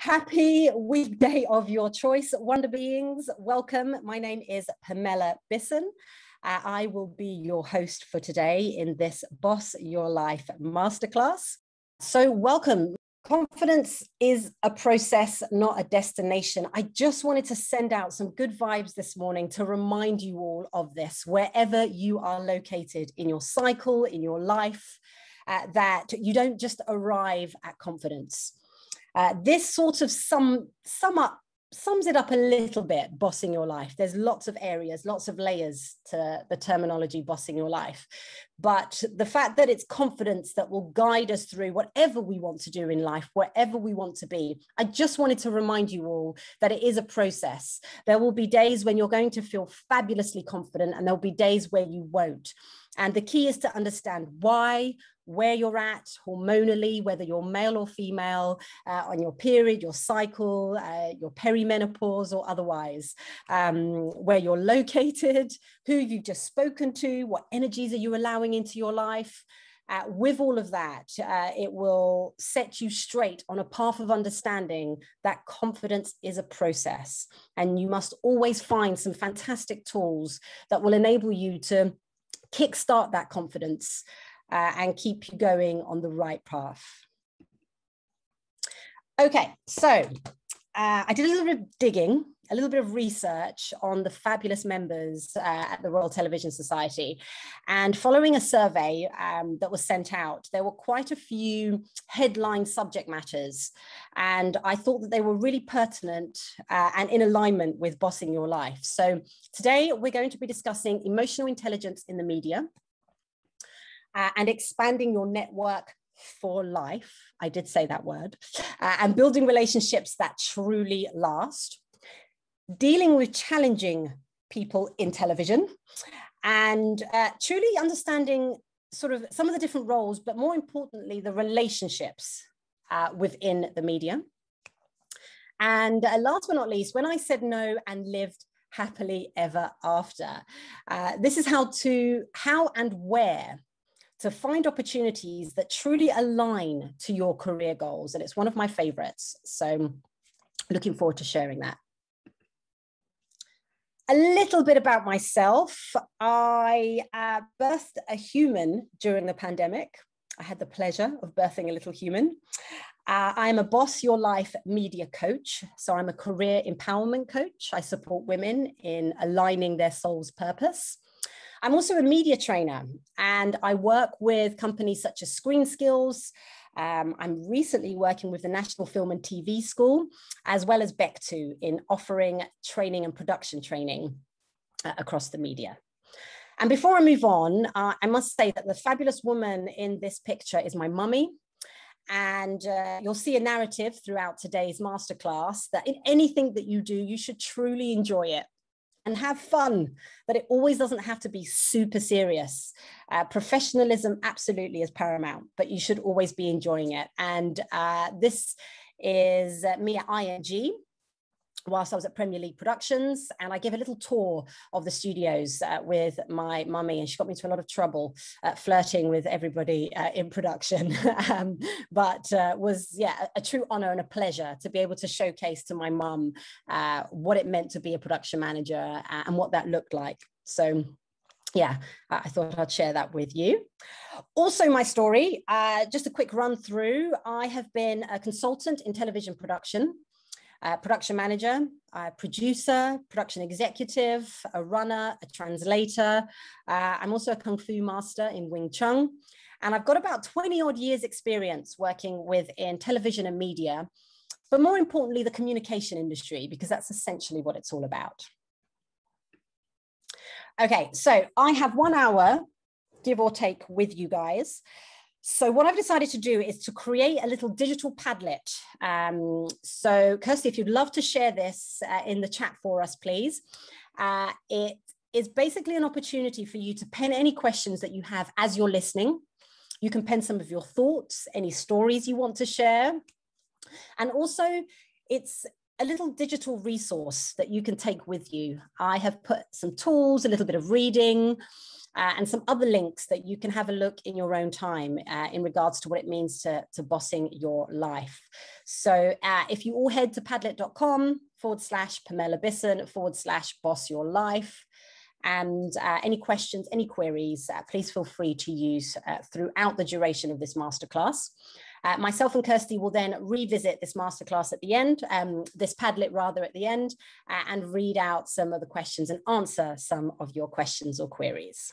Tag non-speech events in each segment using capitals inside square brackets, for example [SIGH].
Happy weekday of your choice, Wonder Beings. Welcome. My name is Pamella Bisson. Uh, I will be your host for today in this Boss Your Life Masterclass. So, welcome. Confidence is a process, not a destination. I just wanted to send out some good vibes this morning to remind you all of this, wherever you are located in your cycle, in your life, uh, that you don't just arrive at confidence. Uh, this sort of sum, sum up sums it up a little bit bossing your life. There's lots of areas lots of layers to the terminology bossing your life. But the fact that it's confidence that will guide us through whatever we want to do in life wherever we want to be i just wanted to remind you all that it is a process. There will be days when you're going to feel fabulously confident and there'll be days where you won't. And the key is to understand why where you're at hormonally, whether you're male or female, uh, on your period, your cycle, uh, your perimenopause, or otherwise, um, where you're located, who you've just spoken to, what energies are you allowing into your life. Uh, with all of that, uh, it will set you straight on a path of understanding that confidence is a process. And you must always find some fantastic tools that will enable you to kickstart that confidence uh, and keep you going on the right path. Okay, so uh, I did a little bit of digging, a little bit of research on the fabulous members uh, at the Royal Television Society. And following a survey um, that was sent out, there were quite a few headline subject matters. And I thought that they were really pertinent uh, and in alignment with bossing your life. So today we're going to be discussing emotional intelligence in the media uh, and expanding your network for life. I did say that word, uh, and building relationships that truly last, dealing with challenging people in television, and uh, truly understanding sort of some of the different roles, but more importantly, the relationships uh, within the media. And uh, last but not least, when I said no and lived happily ever after, uh, this is how to, how and where to find opportunities that truly align to your career goals. And it's one of my favorites. So looking forward to sharing that. A little bit about myself. I uh, birthed a human during the pandemic. I had the pleasure of birthing a little human. Uh, I'm a Boss Your Life media coach. So I'm a career empowerment coach. I support women in aligning their soul's purpose. I'm also a media trainer and I work with companies such as Screen Skills. Um, I'm recently working with the National Film and TV School, as well as Bectu in offering training and production training uh, across the media. And before I move on, uh, I must say that the fabulous woman in this picture is my mummy. And uh, you'll see a narrative throughout today's masterclass that in anything that you do, you should truly enjoy it and have fun, but it always doesn't have to be super serious. Uh, professionalism absolutely is paramount, but you should always be enjoying it. And uh, this is uh, me at IMG whilst I was at Premier League Productions, and I gave a little tour of the studios uh, with my mummy, and she got me into a lot of trouble uh, flirting with everybody uh, in production. [LAUGHS] um, but uh, was yeah a, true honor and a pleasure to be able to showcase to my mum uh, what it meant to be a production manager uh, and what that looked like. So yeah, I thought I'd share that with you. Also, my story, uh, just a quick run through. I have been a consultant in television production production manager, a producer, production executive, a runner, a translator. Uh, I'm also a Kung Fu master in Wing Chun. And I've got about 20 odd years experience working within television and media, but more importantly, the communication industry, because that's essentially what it's all about. Okay, so I have one hour, give or take, with you guys. So what I've decided to do is to create a little digital Padlet. Um, so Kirsty, if you'd love to share this uh, in the chat for us, please. Uh, it is basically an opportunity for you to pen any questions that you have as you're listening. You can pen some of your thoughts, any stories you want to share. And also it's a little digital resource that you can take with you. I have put some tools, a little bit of reading, uh, and some other links that you can have a look in your own time uh, in regards to what it means to, to bossing your life. So uh, if you all head to padlet.com forward slash Pamella Bisson forward slash boss your life, and uh, any questions, any queries, uh, please feel free to use uh, throughout the duration of this masterclass. Uh, myself and Kirsty will then revisit this masterclass at the end, um, this Padlet rather at the end, uh, and read out some of the questions and answer some of your questions or queries.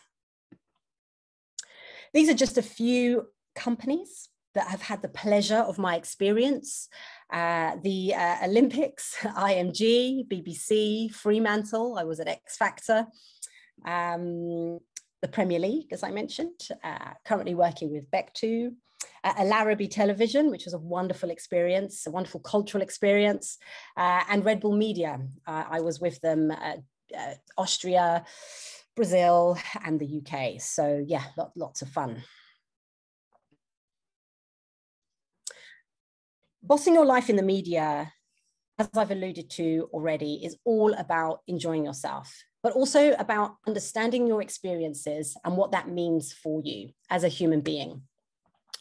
These are just a few companies that have had the pleasure of my experience. Uh, the uh, Olympics, [LAUGHS] IMG, BBC, Fremantle, I was at X Factor, um, the Premier League, as I mentioned, uh, currently working with Bectu, uh, Alaraby Television, which was a wonderful experience, a wonderful cultural experience, uh, and Red Bull Media. Uh, I was with them uh, Austria, Brazil, and the UK. So yeah, lot, lots of fun. Bossing your life in the media, as I've alluded to already, is all about enjoying yourself but also about understanding your experiences and what that means for you as a human being.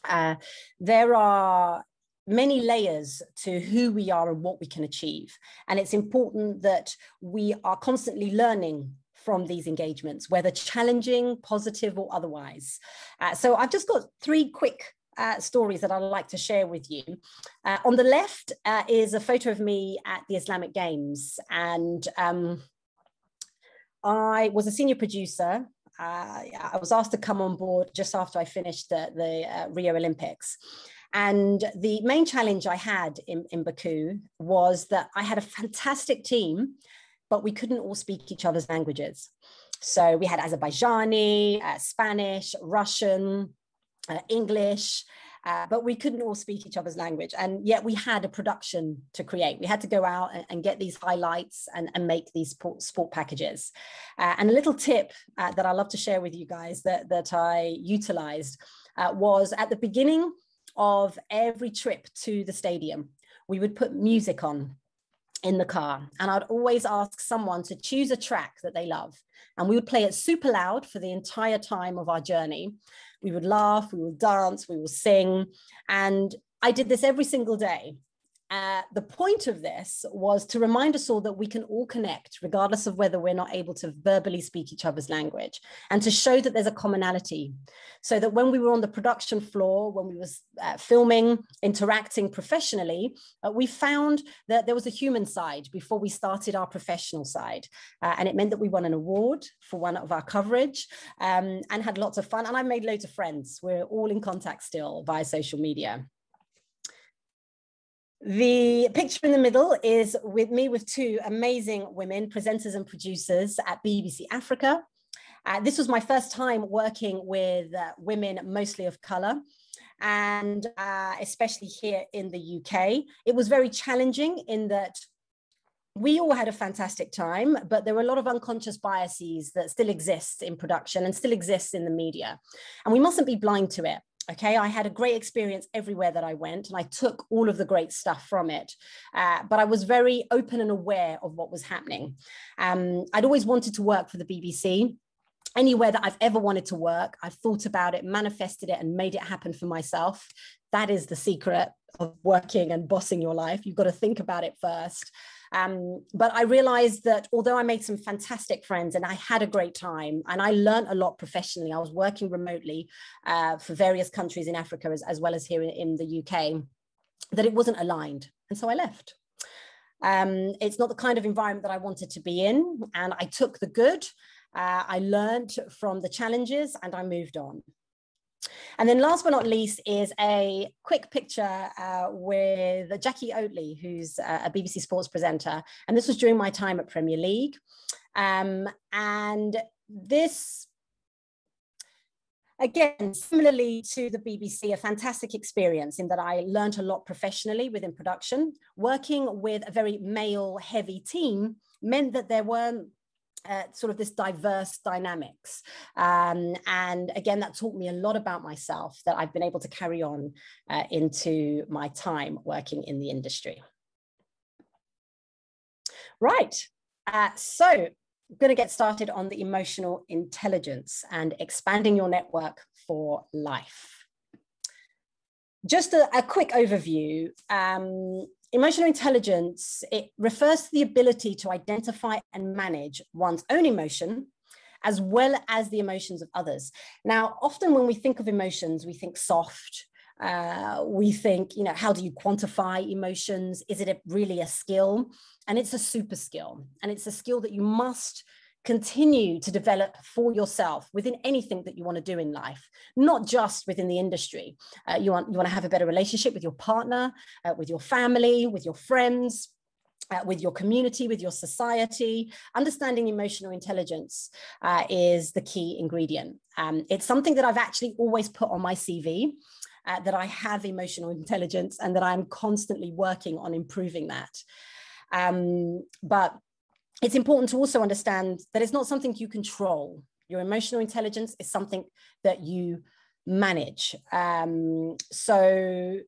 Uh, there are many layers to who we are and what we can achieve. And it's important that we are constantly learning from these engagements, whether challenging, positive, or otherwise. Uh, so I've just got three quick uh, stories that I'd like to share with you. Uh, on the left uh, is a photo of me at the Islamic Games, and um, I was a senior producer. Uh, I was asked to come on board just after I finished the, the uh, Rio Olympics. And the main challenge I had in, in Baku was that I had a fantastic team, but we couldn't all speak each other's languages. So we had Azerbaijani, uh, Spanish, Russian, uh, English, uh, but we couldn't all speak each other's language. And yet we had a production to create. We had to go out and, and get these highlights and, and make these sport, sport packages. Uh, and a little tip uh, that I love to share with you guys that, that I utilized uh, was at the beginning of every trip to the stadium, we would put music on in the car. And I'd always ask someone to choose a track that they love. And we would play it super loud for the entire time of our journey we would laugh, we would dance, we would sing. And I did this every single day. Uh, the point of this was to remind us all that we can all connect, regardless of whether we're not able to verbally speak each other's language, and to show that there's a commonality. So that when we were on the production floor, when we was uh, filming, interacting professionally, uh, we found that there was a human side before we started our professional side, uh, and it meant that we won an award for one of our coverage um, and had lots of fun. And I made loads of friends. We're all in contact still via social media. The picture in the middle is with me with two amazing women, presenters and producers at BBC Africa. Uh, this was my first time working with uh, women, mostly of color, and uh, especially here in the UK. It was very challenging in that we all had a fantastic time, but there were a lot of unconscious biases that still exist in production and still exists in the media. And we mustn't be blind to it. Okay, I had a great experience everywhere that I went, and I took all of the great stuff from it. Uh, but I was very open and aware of what was happening. Um, I'd always wanted to work for the BBC. Anywhere that I've ever wanted to work, I've thought about it, manifested it, and made it happen for myself. That is the secret of working and bossing your life. You've got to think about it first. Um, but I realized that although I made some fantastic friends and I had a great time and I learned a lot professionally, I was working remotely uh, for various countries in Africa as, as well as here in, in, the UK, that it wasn't aligned. And so I left. Um, it's not the kind of environment that I wanted to be in. And I took the good, uh, I learned from the challenges, and I moved on. And then last but not least is a quick picture uh, with Jackie Oatley, who's a BBC Sports presenter. And this was during my time at Premier League. Um, and this again, similarly to the BBC, a fantastic experience in that I learned a lot professionally within production. Working with a very male heavy team meant that there weren't uh, sort of this diverse dynamics. Um, and again, that taught me a lot about myself that I've been able to carry on uh, into my time working in the industry. Right. Uh, so I'm going to get started on the emotional intelligence and expanding your network for life. Just a, a quick overview. Um, emotional intelligence, it refers to the ability to identify and manage one's own emotion as well as the emotions of others. Now, often when we think of emotions, we think soft, uh, we think, you know, how do you quantify emotions? Is it a, really a skill? And it's a super skill. And it's a skill that you must continue to develop for yourself within anything that you want to do in life not just within the industry uh, you want you want to have a better relationship with your partner uh, with your family with your friends uh, with your community, with your society, understanding emotional intelligence uh, is the key ingredient. Um, it's something that I've actually always put on my CV. Uh, that I have emotional intelligence and that I'm constantly working on improving that. Um, but it's important to also understand that it's not something you control. Your emotional intelligence is something that you manage. Um, so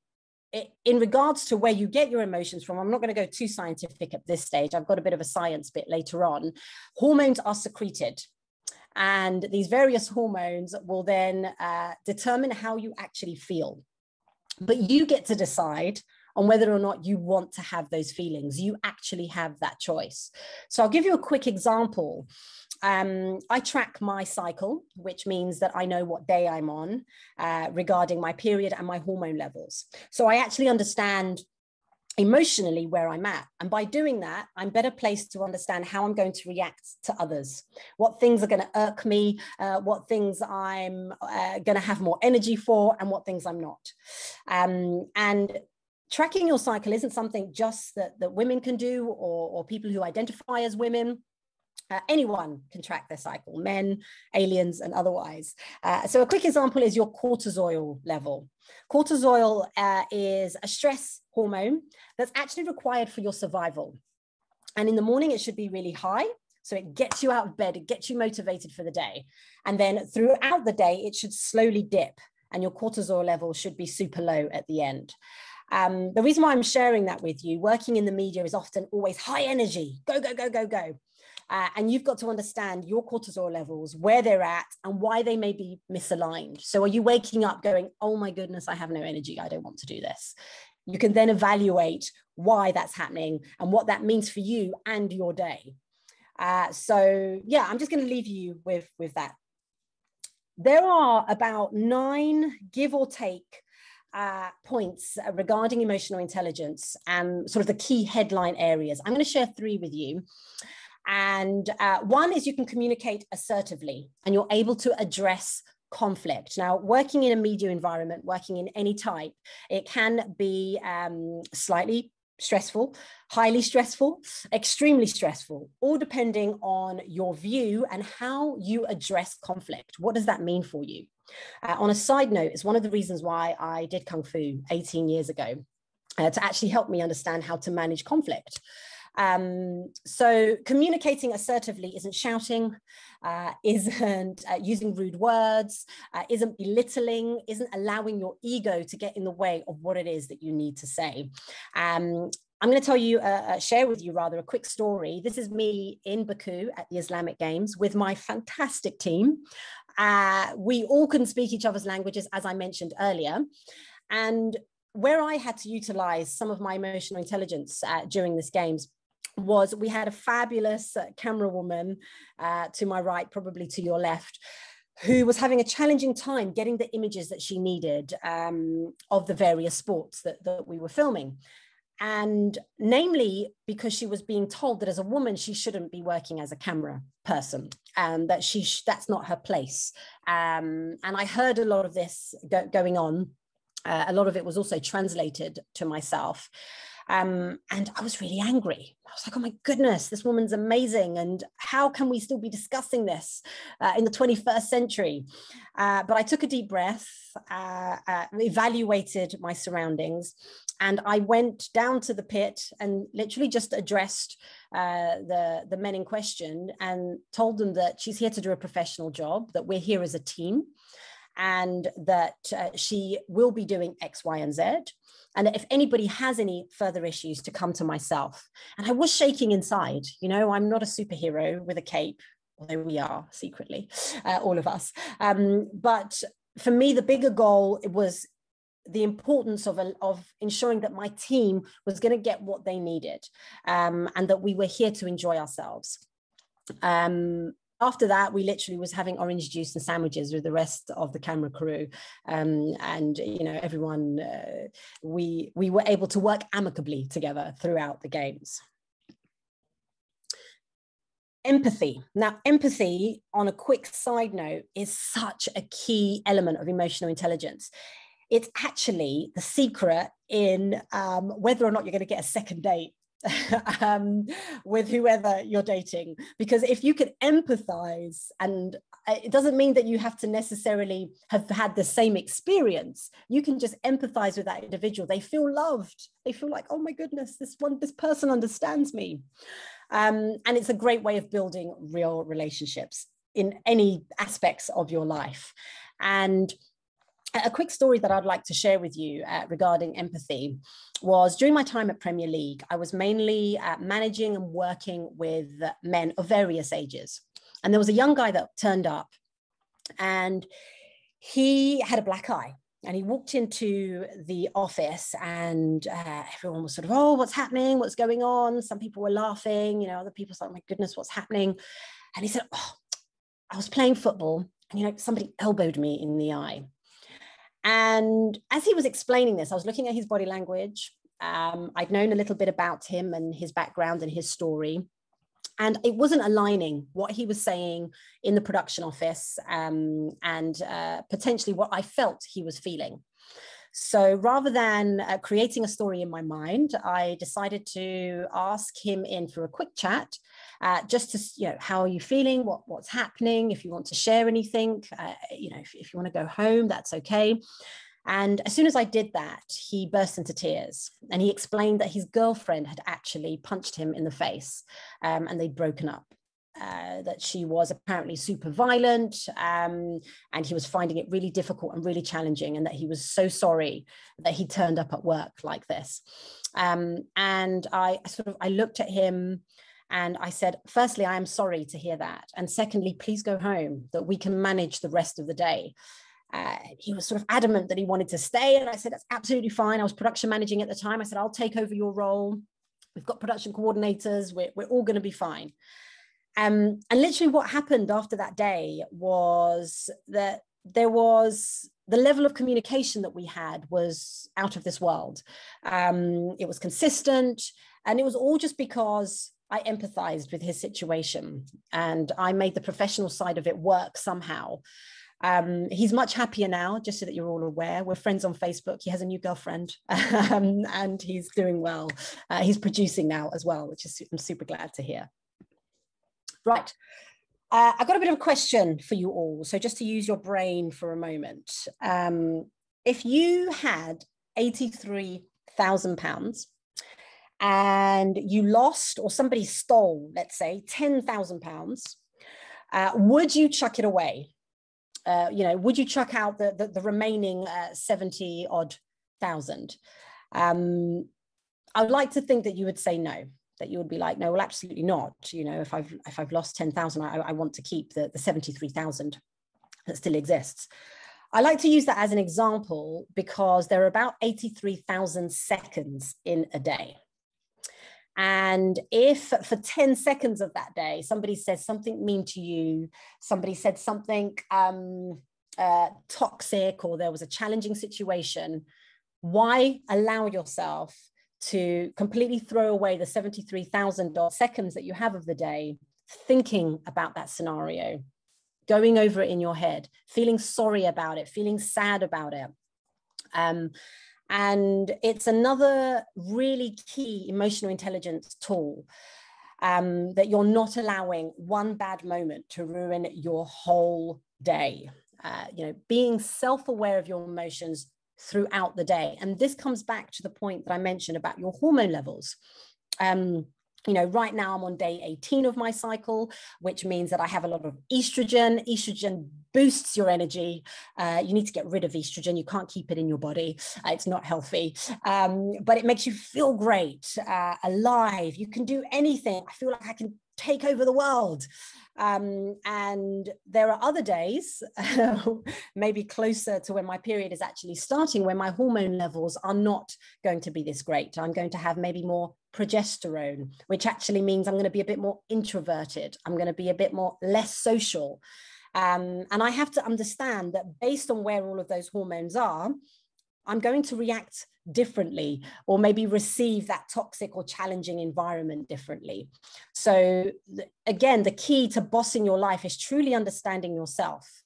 in regards to where you get your emotions from, I'm not going to go too scientific at this stage. I've got a bit of a science bit later on. Hormones are secreted. And these various hormones will then uh, determine how you actually feel. But you get to decide on whether or not you want to have those feelings. You actually have that choice. So I'll give you a quick example um, I track my cycle, which means that I know what day I'm on uh, regarding my period and my hormone levels. So I actually understand emotionally where I'm at. And by doing that, I'm better placed to understand how I'm going to react to others, what things are going to irk me, uh, what things I'm uh, going to have more energy for, and what things I'm not. Um, and tracking your cycle isn't something just that, that women can do or, or people who identify as women uh, anyone can track their cycle, men, aliens, and otherwise. Uh, so a quick example is your cortisol level. Cortisol uh, is a stress hormone that's actually required for your survival. And in the morning, it should be really high. So it gets you out of bed, it gets you motivated for the day. And then throughout the day, it should slowly dip and your cortisol level should be super low at the end. Um, the reason why I'm sharing that with you, working in the media is often always high energy, go, go, go, go, go. Uh, and you've got to understand your cortisol levels, where they're at, and why they may be misaligned. So, are you waking up going, oh my goodness, I have no energy, I don't want to do this? You can then evaluate why that's happening and what that means for you and your day. Uh, so, yeah, I'm just going to leave you with, with that. There are about nine, give or take, uh, points regarding emotional intelligence and sort of the key headline areas. I'm going to share three with you. And uh, one is you can communicate assertively and you're able to address conflict. Now, working in a media environment, working in any type, it can be um, slightly stressful, highly stressful, extremely stressful, all depending on your view and how you address conflict. What does that mean for you? Uh, on a side note, it's one of the reasons why I did Kung Fu 18 years ago uh, to actually help me understand how to manage conflict. Um, so communicating assertively isn't shouting, uh, isn't uh, using rude words, uh, isn't belittling, isn't allowing your ego to get in the way of what it is that you need to say. Um, I'm going to tell you, uh, uh, share with you rather a quick story. This is me in Baku at the Islamic Games with my fantastic team. Uh, we all couldn't speak each other's languages, as I mentioned earlier. And where I had to utilize some of my emotional intelligence uh, during this games was we had a fabulous camera woman uh, to my right, probably to your left, who was having a challenging time getting the images that she needed um, of the various sports that, that we were filming. And namely, because she was being told that as a woman, she shouldn't be working as a camera person, and that she that's not her place. Um, and I heard a lot of this go- going on. Uh, a lot of it was also translated to myself. Um, and I was really angry. I was like, oh my goodness, this woman's amazing. And how can we still be discussing this uh, in the 21st century? Uh, but I took a deep breath, uh, uh, evaluated my surroundings, and I went down to the pit and literally just addressed uh, the, the men in question and told them that she's here to do a professional job, that we're here as a team and that uh, she will be doing X, Y, and Z. And if anybody has any further issues, to come to myself. And I was shaking inside. You know, I'm not a superhero with a cape, although we are secretly, uh, all of us. Um, but for me, the bigger goal was the importance of, a, of ensuring that my team was going to get what they needed um, and that we were here to enjoy ourselves. Um, after that, we literally was having orange juice and sandwiches with the rest of the camera crew, um, and you know everyone. Uh, we we were able to work amicably together throughout the games. Empathy. Now, empathy, on a quick side note, is such a key element of emotional intelligence it's actually the secret in um, whether or not you're going to get a second date [LAUGHS] um, with whoever you're dating. Because if you can empathize, and uh, it doesn't mean that you have to necessarily have had the same experience, you can just empathize with that individual. They feel loved. They feel like, oh my goodness, this one, this person understands me. Um, and it's a great way of building real relationships in any aspects of your life. And a quick story that I'd like to share with you uh, regarding empathy was during my time at Premier League, I was mainly uh, managing and working with men of various ages. And there was a young guy that turned up and he had a black eye. And he walked into the office, and uh, everyone was sort of, Oh, what's happening? What's going on? Some people were laughing, you know, other people said, Oh my goodness, what's happening? And he said, Oh, I was playing football, and you know, somebody elbowed me in the eye. And as he was explaining this, I was looking at his body language. Um, I'd known a little bit about him and his background and his story. And it wasn't aligning what he was saying in the production office um, and uh, potentially what I felt he was feeling. So rather than uh, creating a story in my mind, I decided to ask him in for a quick chat, uh, just to, you know, how are you feeling? What, what's happening? If you want to share anything, uh, you know, if, if you want to go home, that's okay. And as soon as I did that, he burst into tears and he explained that his girlfriend had actually punched him in the face um, and they'd broken up uh, that she was apparently super violent um, and he was finding it really difficult and really challenging and that he was so sorry that he turned up at work like this um, and i sort of i looked at him and i said firstly i am sorry to hear that. And secondly please go home that we can manage the rest of the day. Uh, he was sort of adamant that he wanted to stay. And i said that's absolutely fine. I was production managing at the time. I said i'll take over your role. We've got production coordinators. We're, we're all going to be fine. Um, and literally, what happened after that day was that there was the level of communication that we had was out of this world. Um, it was consistent, and it was all just because I empathized with his situation and I made the professional side of it work somehow. Um, he's much happier now, just so that you're all aware. We're friends on Facebook. He has a new girlfriend [LAUGHS] um, and he's doing well. Uh, he's producing now as well, which is I'm super glad to hear. Right. Uh, I've got a bit of a question for you all. So just to use your brain for a moment. Um, if you had 83,000 pounds and you lost or somebody stole, let's say 10,000 pounds, uh, would you chuck it away? Uh, you know, would you chuck out the, the, the remaining uh, 70 odd thousand? Um, I would like to think that you would say no that you would be like, no, well, absolutely not. You know, if I've if I've lost ten thousand, I, I want to keep the the seventy three thousand that still exists. I like to use that as an example because there are about eighty three thousand seconds in a day. And if for 10 seconds of that day, somebody says something mean to you, somebody said something um, uh, toxic, or there was a challenging situation, why allow yourself to completely throw away the 73,000 seconds that you have of the day thinking about that scenario, going over it in your head, feeling sorry about it, feeling sad about it. Um, and it's another really key emotional intelligence tool um, that you're not allowing one bad moment to ruin your whole day. Uh, you know, being self-aware of your emotions, throughout the day. And this comes back to the point that I mentioned about your hormone levels. Um, you know, right now I'm on day 18 of my cycle, which means that I have a lot of estrogen. Estrogen boosts your energy. Uh, you need to get rid of estrogen. You can't keep it in your body. Uh, it's not healthy, um, but it makes you feel great, uh, alive. You can do anything. I feel like I can take over the world. Um, and there are other days, [LAUGHS] maybe closer to when my period is actually starting, when my hormone levels are not going to be this great. I'm going to have maybe more progesterone, which actually means I'm going to be a bit more introverted. I'm going to be a bit more less social. Um, and I have to understand that based on where all of those hormones are, I'm going to react differently or maybe receive that toxic or challenging environment differently. So, again, the key to bossing your life is truly understanding yourself.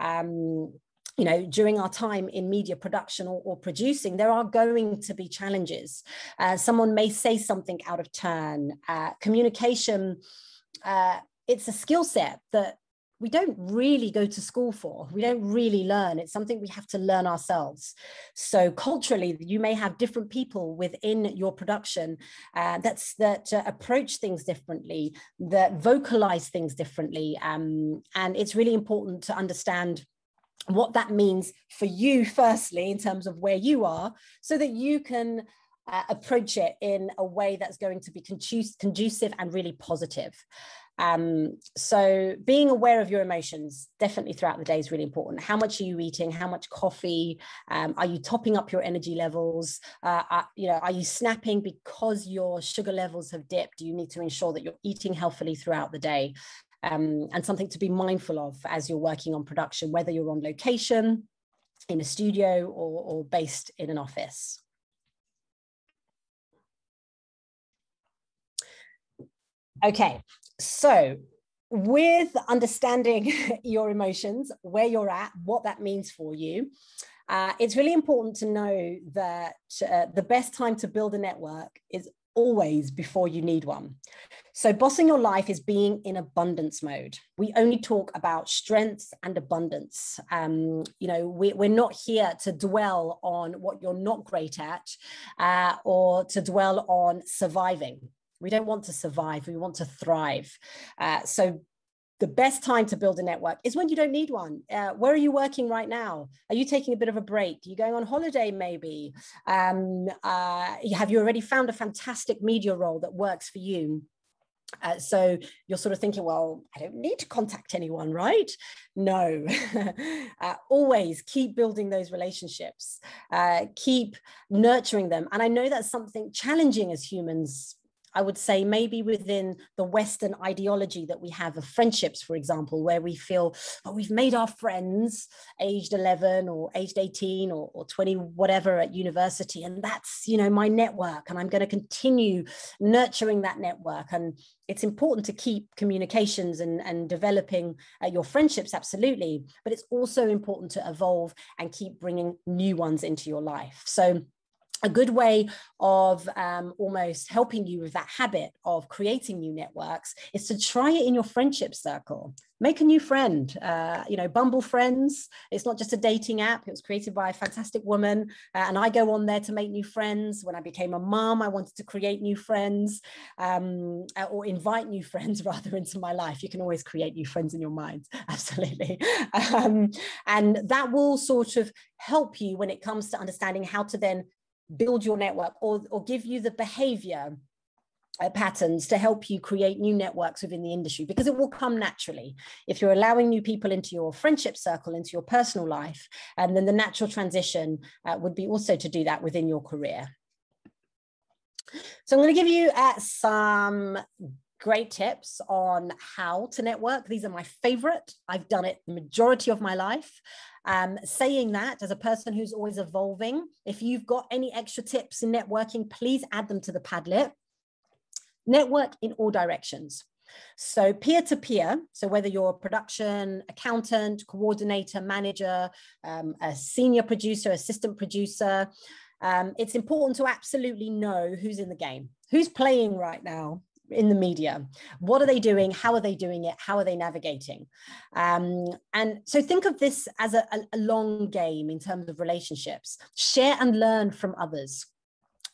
Um, you know, during our time in media production or, or producing, there are going to be challenges. Uh, someone may say something out of turn. Uh, communication, uh, it's a skill set that we don't really go to school for. We don't really learn. It's something we have to learn ourselves. So culturally, you may have different people within your production uh, that's that uh, approach things differently, that vocalize things differently, um, and it's really important to understand what that means for you [LAUGHS] firstly in terms of where you are so that you can uh, approach it in a way that's going to be conducive and really positive um, so being aware of your emotions definitely throughout the day is really important. How much are you eating? How much coffee? Um, are you topping up your energy levels? Uh, are, you know, are you snapping because your sugar levels have dipped? Do you need to ensure that you're eating healthily throughout the day? Um, and something to be mindful of as you're working on production, whether you're on location, in a studio, or, or based in an office. Okay, so with understanding [LAUGHS] your emotions, where you're at, what that means for you, uh, it's really important to know that uh, the best time to build a network is always before you need one. So, bossing your life is being in abundance mode. We only talk about strengths and abundance. Um, you know, we, are not here to dwell on what you're not great at uh, or to dwell on surviving. We don't want to survive, we want to thrive. Uh, so the best time to build a network is when you don't need one. Uh, where are you working right now? Are you taking a bit of a break? Are you going on holiday maybe? Um, uh, have you already found a fantastic media role that works for you? Uh, so you're sort of thinking, well, I don't need to contact anyone, right? No, [LAUGHS] uh, always keep building those relationships, uh, keep nurturing them. And I know that's something challenging as humans I would say maybe within the Western ideology that we have of friendships, for example, where we feel, oh, we've made our friends aged 11 or aged 18 or, or 20, whatever at university. And that's, you know, my network. And I'm going to continue nurturing that network. And it's important to keep communications and, and developing uh, your friendships, absolutely. But it's also important to evolve and keep bringing new ones into your life. So a good way of um, almost helping you with that habit of creating new networks is to try it in your friendship circle. Make a new friend uh, you know bumble friends. It's not just a dating app. It was created by a fantastic woman uh, and i go on there to make new friends. When i became a mom i wanted to create new friends um, uh, or invite new [LAUGHS] friends rather into my life. You can always create new friends in your mind. [LAUGHS] Absolutely. Um, and that will sort of help you when it comes to understanding how to then build your network or, or give you the behavior uh, patterns to help you create new networks within the industry because it will come naturally. If you're allowing new people into your friendship circle into your personal life and then the natural transition uh, would be also to do that within your career. So i'm going to give you uh, some great tips on how to network these are my favorite i've done it the majority of my life um, saying that, as a person who's always evolving, if you've got any extra tips in networking, please add them to the Padlet. Network in all directions. So peer to peer, so whether you're a production, accountant, coordinator, manager, um, a senior producer, assistant producer, um, it's important to absolutely know who's in the game, who's playing right now, in the media. What are they doing? How are they doing it? How are they navigating? Um, and so think of this as a, a long game in terms of relationships. Share and learn from others.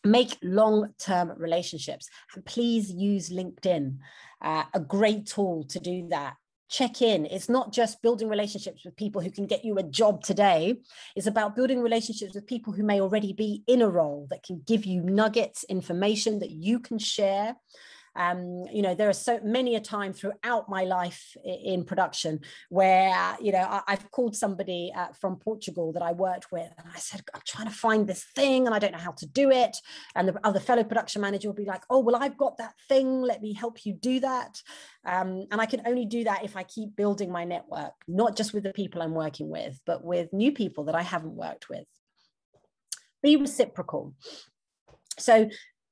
Make long-term relationships. And please use linkedin uh, a great tool to do that. Check in. It's not just building relationships with people who can get you a job today. It's about building relationships with people who may already be in a role that can give you nuggets information that you can share um, you know, there are so many a time throughout my life in production where, you know, I, have called somebody uh, from Portugal that I worked with and I said, I'm trying to find this thing and I don't know how to do it. And the other fellow production manager will be like, oh, well, I've got that thing. Let me help you do that. Um, and I can only do that if I keep building my network, not just with the people I'm working with, but with new people that I haven't worked with. Be reciprocal. So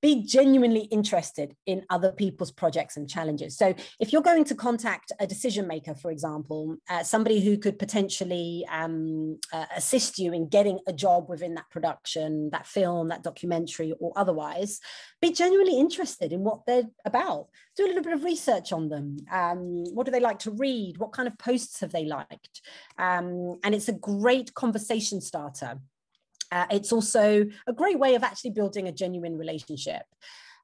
be genuinely interested in other people's projects and challenges. So, if you're going to contact a decision maker, for example, uh, somebody who could potentially um, uh, assist you in getting a job within that production, that film, that documentary, or otherwise, be genuinely interested in what they're about. Do a little bit of research on them. Um, what do they like to read? What kind of posts have they liked? Um, and it's a great conversation starter. Uh, it's also a great way of actually building a genuine relationship.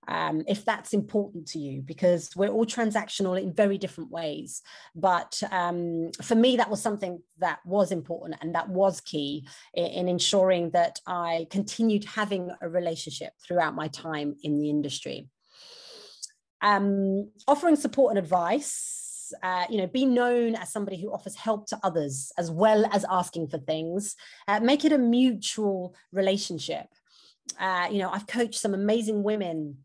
Um, if that's important to you, because we're all transactional in very different ways. But um, for me, that was something that was important and that was key in, in, ensuring that I continued having a relationship throughout my time in the industry. Um, offering support and advice uh, you know, be known as somebody who offers help to others as well as asking for things. Uh, make it a mutual relationship. Uh, you know, I've coached some amazing women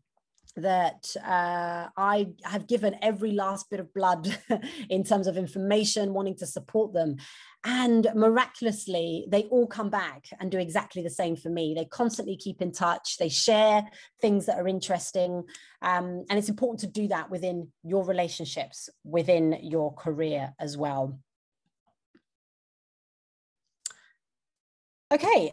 that uh, I have given every last bit of blood [LAUGHS] in terms of information, wanting to support them. And miraculously, they all come back and do exactly the same for me. They constantly keep in touch, they share things that are interesting. Um, and it's important to do that within your relationships, within your career as well. Okay,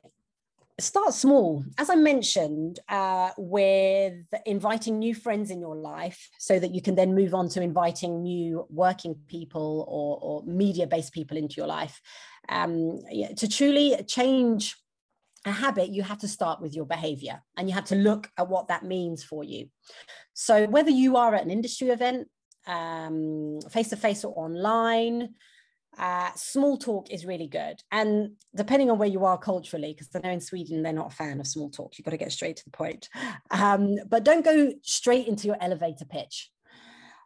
start small. As i mentioned uh, with inviting new friends in your life so that you can then move on to inviting new working people or, or media based people into your life um, to truly change a habit you have to start with your behavior and you have to look at what that means for you. So whether you are at an industry event face to face or online uh, small talk is really good. And depending on where you are culturally, because I know in Sweden they're not a fan of small talk, you've got to get straight to the point. Um, but don't go straight into your elevator pitch.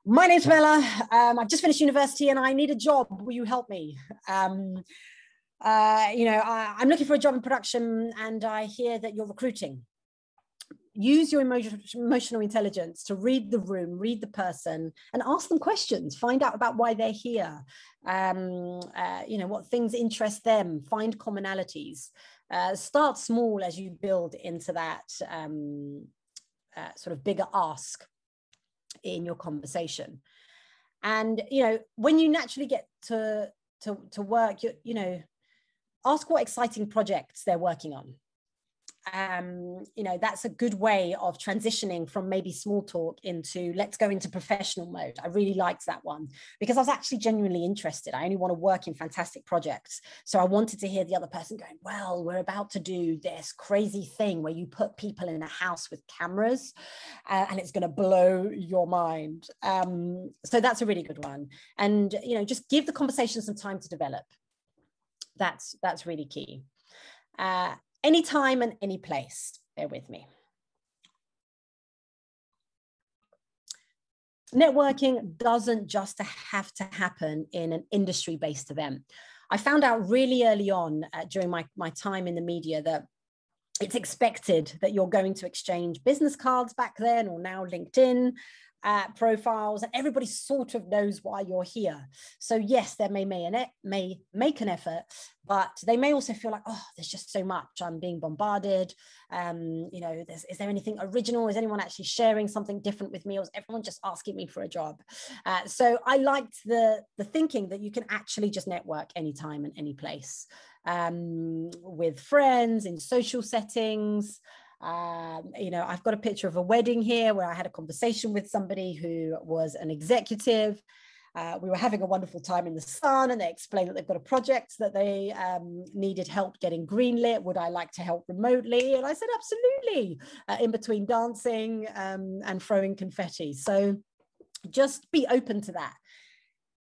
My name's Bella. Um, I've just finished university and I need a job. Will you help me? Um, uh, you know, I, I'm looking for a job in production and I hear that you're recruiting use your emotion, emotional intelligence to read the room, read the person, and ask them questions. Find out about why they're here. Um, uh, you know what things interest them. Find commonalities. Uh, start small as you build into that um, uh, sort of bigger ask in your conversation. And you know when you naturally get to to to work, you you know ask what exciting projects they're working on um, you know, that's a good way of transitioning from maybe small talk into let's go into professional mode. I really liked that one because I was actually genuinely interested. I only want to work in fantastic projects. So I wanted to hear the other person going, well, we're about to do this crazy thing where you put people in a house with cameras uh, and it's going to blow your mind. Um, so that's a really good one. And, you know, just give the conversation some time to develop. That's, that's really key. Uh, anytime and any place. Bear with me. Networking doesn't just have to happen in an industry based event. I found out really early on uh, during my, my time in the media that it's expected that you're going to exchange business cards back then or now LinkedIn uh, profiles and everybody sort of knows why you're here. So yes they may, may, an may make an effort but they may also feel like oh there's just so much. I'm being bombarded. Um, you know is there anything original? Is anyone actually sharing something different with me? Or is everyone just asking me for a job? Uh, so i liked the the thinking that you can actually just network anytime and any place um, with friends in social settings um, you know, I've got a picture of a wedding here where I had a conversation with somebody who was an executive. Uh, we were having a wonderful time in the sun, and they explained that they've got a project that they um, needed help getting greenlit. Would I like to help remotely? And I said, absolutely, uh, in between dancing um, and throwing confetti. So just be open to that.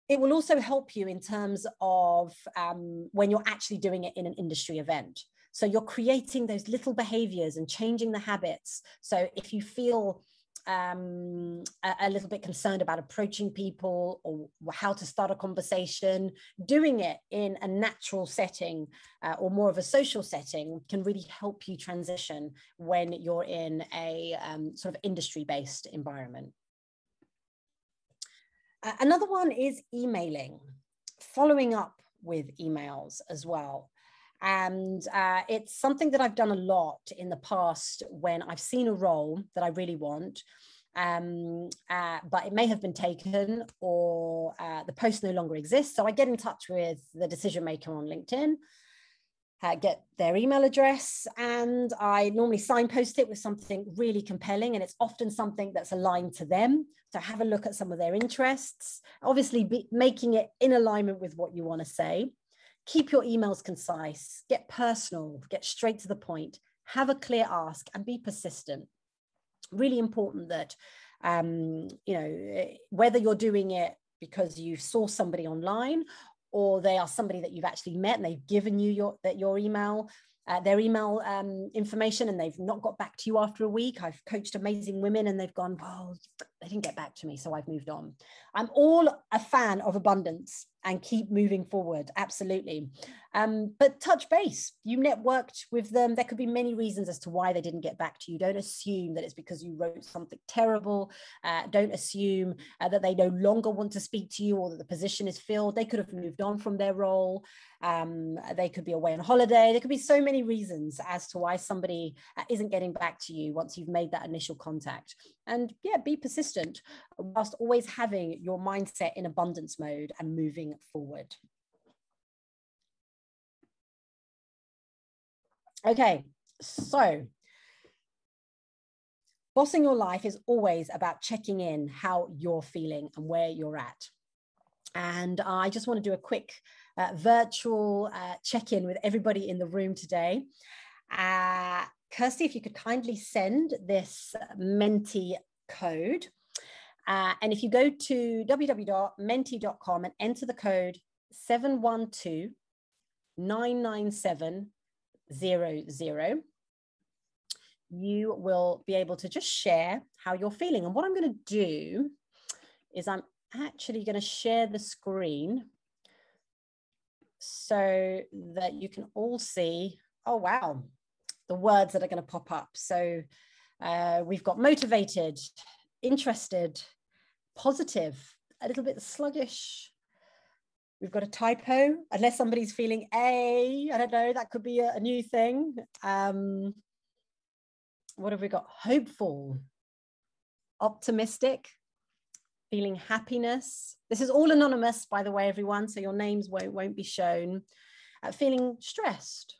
It will also help you in terms of um, when you're actually doing it in an industry event. So you're creating those little behaviors and changing the habits. So if you feel um, a, a, little bit concerned about approaching people or how to start a conversation, doing it in a natural setting uh, or more of a social setting can really help you transition when you're in a um, sort of industry based environment. Uh, another one is emailing, following up with emails as well. And uh, it's something that I've done a lot in the past when I've seen a role that I really want, um, uh, but it may have been taken or uh, the post no longer exists. So I get in touch with the decision maker on LinkedIn, uh, get their email address, and I normally signpost it with something really compelling. And it's often something that's aligned to them. So have a look at some of their interests, obviously be, making it in alignment with what you want to say keep your emails concise, get personal, get straight to the point, have a clear ask, and be persistent. Really important that, um, you know, whether you're doing it because you saw somebody online or they are somebody that you've actually met and they've given you your that your email uh, their email um, information and they've not got back to you after a week. I've coached amazing women and they've gone, well, they didn't get back to me, so I've moved on. I'm all a fan of abundance and keep moving forward. Absolutely. Um, but touch base. You networked with them. There could be many reasons as to why they didn't get back to you. Don't assume that it's because you wrote something terrible. Uh, don't assume uh, that they no longer want to speak to you or that the position is filled. They could have moved on from their role. Um, they could be away on holiday. There could be so many reasons as to why somebody uh, isn't getting back to you once you've made that initial contact. And yeah, be persistent whilst always having your mindset in abundance mode and moving forward. Okay, so bossing your life is always about checking in how you're feeling and where you're at. And I just want to do a quick uh, virtual uh, check in with everybody in the room today. Uh, Kirsty, if you could kindly send this Menti code. Uh, and if you go to www.menti.com and enter the code 712 997 00, you will be able to just share how you're feeling. And what I'm going to do is I'm actually going to share the screen so that you can all see, oh, wow, the words that are going to pop up. So uh, we've got motivated, interested, positive, a little bit sluggish. We've got a typo, unless somebody's feeling A, I don't know, that could be a, a new thing. Um, what have we got? Hopeful, optimistic, feeling happiness. This is all anonymous, by the way, everyone, so your names won't, won't be shown. Uh, feeling stressed,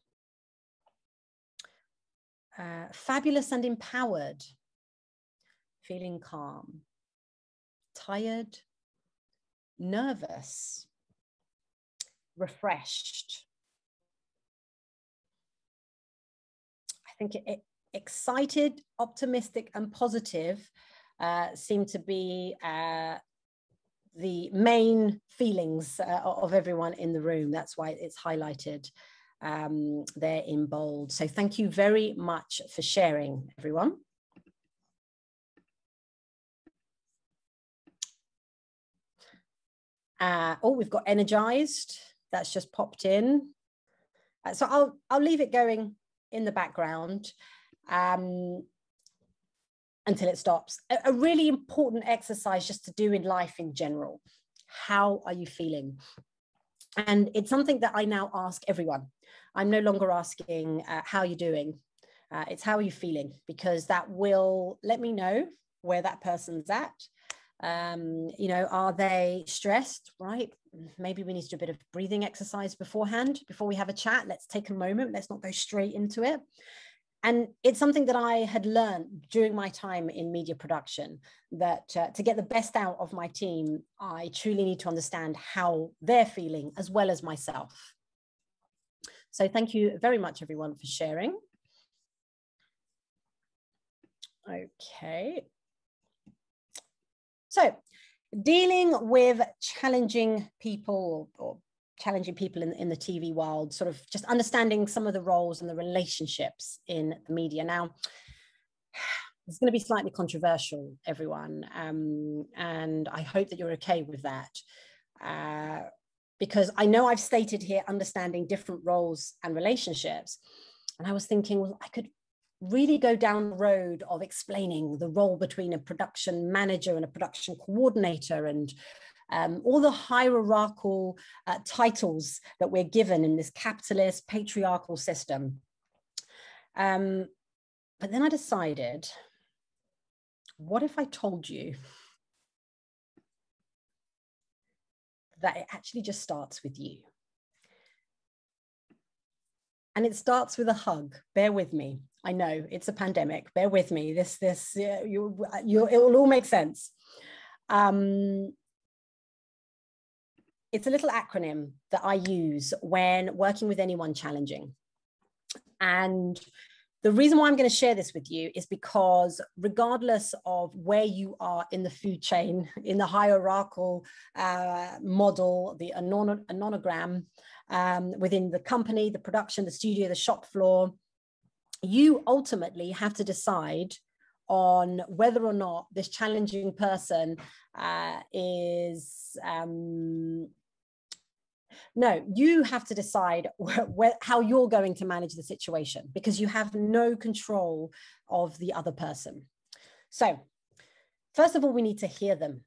uh, fabulous and empowered, feeling calm, tired, nervous, refreshed. I think it, it, excited, optimistic, and positive uh, seem to be uh, the main feelings uh, of everyone in the room. That's why it's highlighted um, there in bold. So thank you very much for sharing, everyone. Uh, oh, we've got energized. That's just popped in. Uh, so I'll I'll leave it going in the background. Um, until it stops. A, a really important exercise just to do in life in general. How are you feeling? And it's something that I now ask everyone. I'm no longer asking uh, how you're doing. Uh, it's how are you feeling because that will let me know where that person's at. Um, you know, are they stressed? Right? Maybe we need to do a bit of breathing exercise beforehand before we have a chat. Let's take a moment. Let's not go straight into it and it's something that I had learned during my time in media production that uh, to get the best out of my team, I truly need to understand how they're feeling as well as myself. So thank you very much, everyone, for sharing. Okay. So dealing with challenging people or challenging people in, in the TV world, sort of just understanding some of the roles and the relationships in the media. Now, it's going to be slightly controversial, everyone, um, and I hope that you're okay with that. Uh, because I know I've stated here understanding different roles and relationships. And I was thinking, well, I could really go down the road of explaining the role between a production manager and a production coordinator and um, all the hierarchical uh, titles that we're given in this capitalist patriarchal system. Um, but then I decided, what if I told you that it actually just starts with you? And it starts with a hug. Bear with me. I know it's a pandemic. Bear with me. This, this, you, you, it will all make sense. Um, it's a little acronym that I use when working with anyone challenging. And the reason why I'm going to share this with you is because, regardless of where you are in the food chain, in the hierarchical uh, model, the anon- anonogram um, within the company, the production, the studio, the shop floor, you ultimately have to decide on whether or not this challenging person uh, is um, no, you have to decide how you're going to manage the situation because you have no control of the other person. So, first of all, we need to hear them.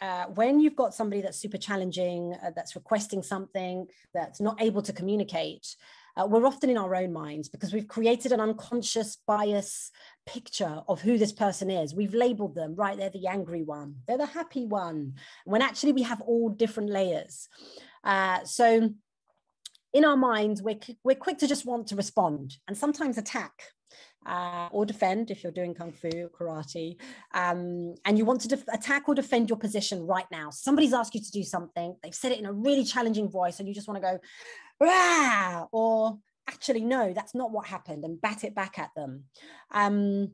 Uh, when you've got somebody that's super challenging, uh, that's requesting something, that's not able to communicate, uh, we're often in our own minds because we've created an unconscious bias picture of who this person is. We've labeled them, right? They're the angry one, they're the happy one, when actually we have all different layers. Uh, so in our minds, we're, we're quick to just want to respond and sometimes attack. Uh, or defend if you're doing kung fu karate um, and you want to def- attack or defend your position right now somebody's asked you to do something they've said it in a really challenging voice and you just want to go Rah! or actually no that's not what happened and bat it back at them um,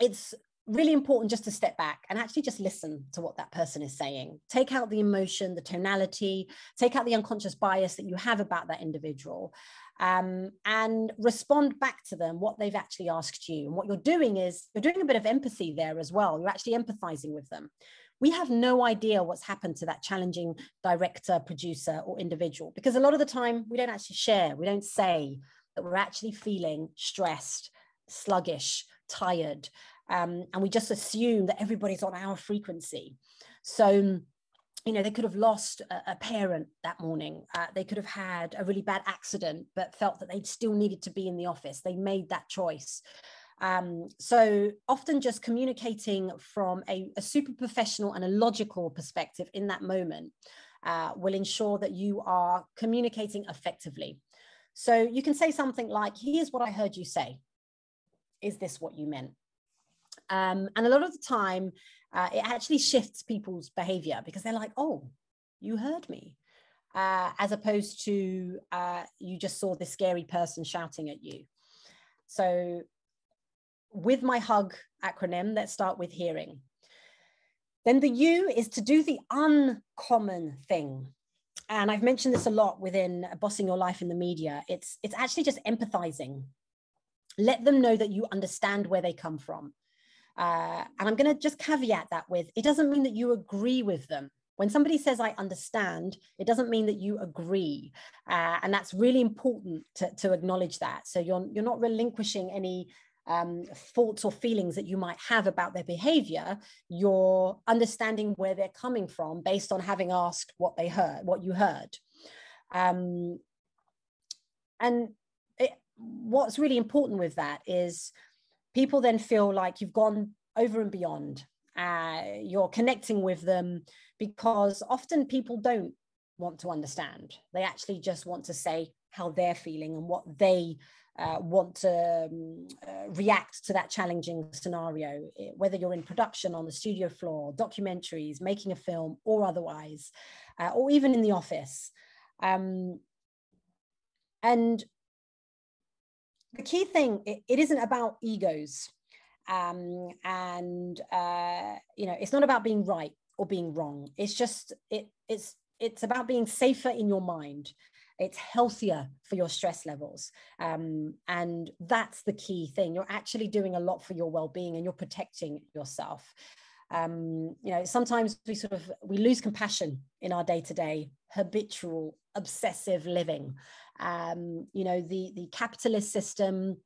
it's really important just to step back and actually just listen to what that person is saying. Take out the emotion, the tonality, take out the unconscious bias that you have about that individual, um, and respond back to them what they've actually asked you. And what you're doing is you're doing a bit of empathy there as well. You're actually empathizing with them. We have no idea what's happened to that challenging director, producer, or individual because a lot of the time we don't actually share, we don't say that we're actually feeling stressed, sluggish, tired um, and we just assume that everybody's on our frequency. So, you know, they could have lost a, a parent that morning. Uh, they could have had a really bad accident, but felt that they still needed to be in the office. They made that choice. Um, so often just communicating from a, a, super professional and a logical perspective in that moment uh, will ensure that you are communicating effectively. So you can say something like, here's what I heard you say. Is this what you meant? Um, and a lot of the time, uh, it actually shifts people's behavior because they're like, oh, you heard me. Uh, as opposed to uh, you just saw this scary person shouting at you. So, with my HUG acronym, let's start with hearing. Then the U is to do the uncommon thing. And I've mentioned this a lot within bossing your life in the media. It's, it's actually just empathizing. Let them know that you understand where they come from. Uh, and I'm going to just caveat that with it doesn't mean that you agree with them. When somebody says, I understand, it doesn't mean that you agree. Uh, and that's really important to, to acknowledge that. So you're, you're not relinquishing any um, thoughts or feelings that you might have about their behavior, you're understanding where they're coming from based on having asked what they heard, what you heard. Um, and it, what's really important with that is people then feel like you've gone over and beyond. Uh, you're connecting with them because often people don't want to understand. They actually just want to say how they're feeling and what they uh, want to um, uh, react to that challenging scenario, whether you're in production on the studio floor, documentaries, making a film, or otherwise, uh, or even in the office. Um, and the key thing, it, it isn't about egos. Um, and uh, you know, it's not about being right or being wrong. It's just it it's it's about being safer in your mind. It's healthier for your stress levels, um, and that's the key thing. You're actually doing a lot for your well-being, and you're protecting yourself. Um, you know, sometimes we sort of we lose compassion in our day-to-day habitual obsessive living um, you know the the capitalist system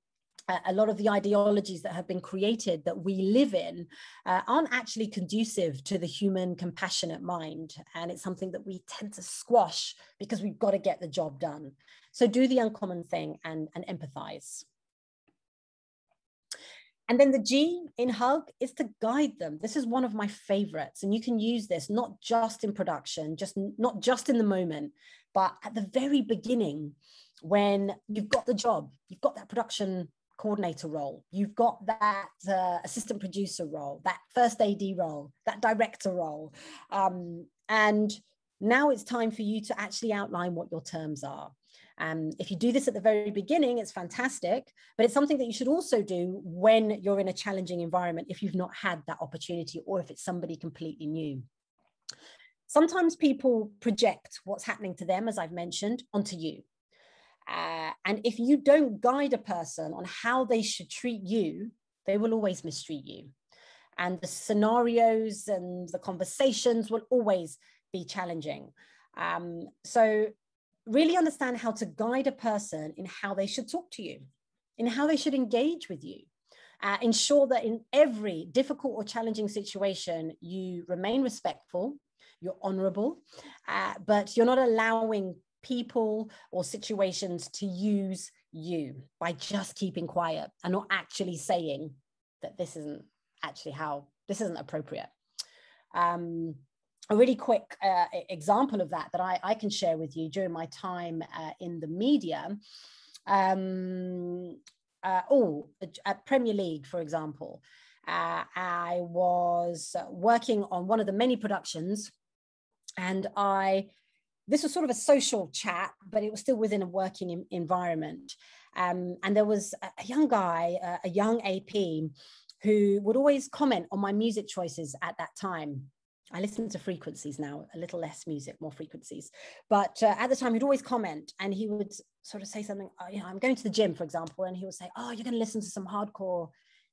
a lot of the ideologies that have been created that we live in uh, aren't actually conducive to the human compassionate mind and it's something that we tend to squash because we've got to get the job done so do the uncommon thing and, and empathize and then the G in Hug is to guide them. This is one of my favorites. And you can use this not just in production, just not just in the moment, but at the very beginning when you've got the job, you've got that production coordinator role, you've got that uh, assistant producer role, that first AD role, that director role. Um, and now it's time for you to actually outline what your terms are. Um, if you do this at the very beginning, it's fantastic, but it's something that you should also do when you're in a challenging environment if you've not had that opportunity or if it's somebody completely new. Sometimes people project what's happening to them, as I've mentioned, onto you. Uh, and if you don't guide a person on how they should treat you, they will always mistreat you. And the scenarios and the conversations will always be challenging. Um, so really understand how to guide a person in how they should talk to you, in how they should engage with you. Uh, ensure that in every difficult or challenging situation, you remain respectful, you're honorable, uh, but you're not allowing people or situations to use you by just keeping quiet and not actually saying that this isn't actually how this isn't appropriate. Um, a really quick uh, example of that that I, I, can share with you during my time uh, in the media. Um, uh, oh, at Premier League, for example, uh, I was working on one of the many productions, and I this was sort of a social chat, but it was still within a working environment. Um, and there was a, young guy, a young AP, who would always comment on my music choices at that time. I listen to frequencies now, a little less music, more frequencies. But uh, at the time, he'd always comment and he would sort of say something, oh, you know, I'm going to the gym, for example, and he would say, Oh, you're going to listen to some hardcore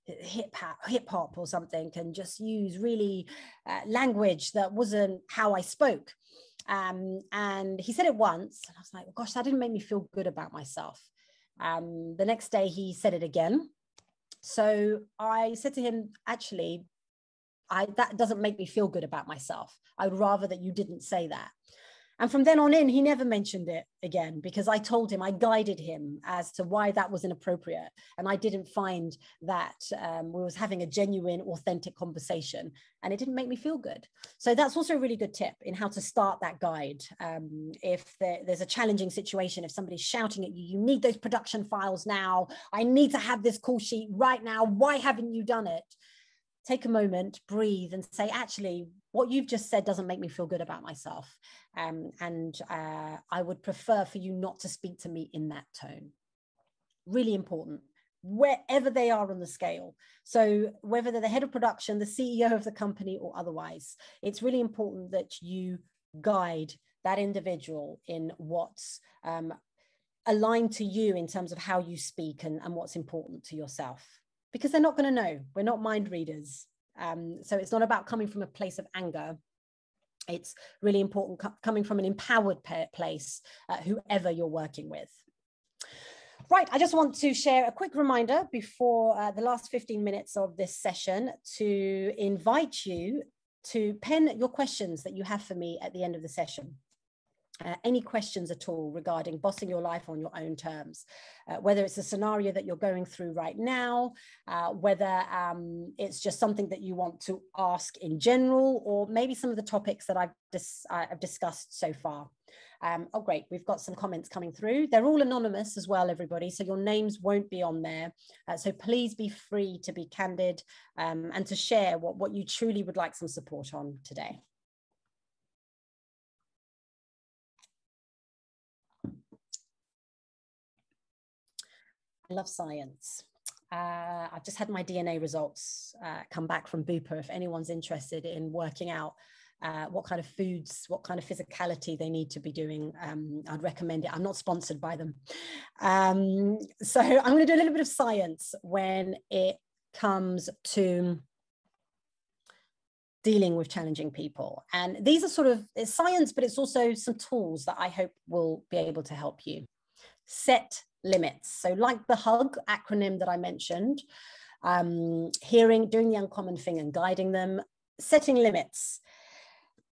hip hop, hip hop or something, and just use really uh, language that wasn't how I spoke. Um, and he said it once, and I was like, well, gosh, that didn't make me feel good about myself. Um, the next day, he said it again. So I said to him, actually, I, that doesn't make me feel good about myself. I would rather that you didn't say that. And from then on in, he never mentioned it again because I told him, I guided him as to why that was inappropriate. And I didn't find that um, we was having a genuine, authentic conversation. And it didn't make me feel good. So that's also a really good tip in how to start that guide. Um, if there, there's a challenging situation, if somebody's shouting at you, you need those production files now. I need to have this call sheet right now. Why haven't you done it? take a moment, breathe, and say, actually, what you've just said doesn't make me feel good about myself. Um, and uh, I would prefer for you not to speak to me in that tone. Really important, wherever they are on the scale. So, whether they're the head of production, the CEO of the company, or otherwise, it's really important that you guide that individual in what's um, aligned to you in terms of how you speak and, and what's important to yourself because they're not going to know. We're not mind readers. Um, so it's not about coming from a place of anger. It's really important co- coming from an empowered place, uh, whoever you're working with. Right, I just want to share a quick reminder before uh, the last 15 minutes of this session to invite you to pen your questions that you have for me at the end of the session uh, any questions at all regarding bossing your life on your own terms, uh, whether it's a scenario that you're going through right now, uh, whether um, it's just something that you want to ask in general, or maybe some of the topics that I've, dis- I've discussed so far. Um, oh, great. We've got some comments coming through. They're all anonymous as well, everybody. So your names won't be on there. Uh, so please be free to be candid um, and to share what, what you truly would like some support on today. I love science. Uh, I've just had my DNA results uh, come back from Bupa. If anyone's interested in working out uh, what kind of foods, what kind of physicality they need to be doing, um, I'd recommend it. I'm not sponsored by them. Um, so I'm going to do a little bit of science when it comes to dealing with challenging people. And these are sort of science, but it's also some tools that I hope will be able to help you set limits. So, like the HUG acronym that I mentioned, um, hearing, doing the uncommon thing and guiding them, setting limits.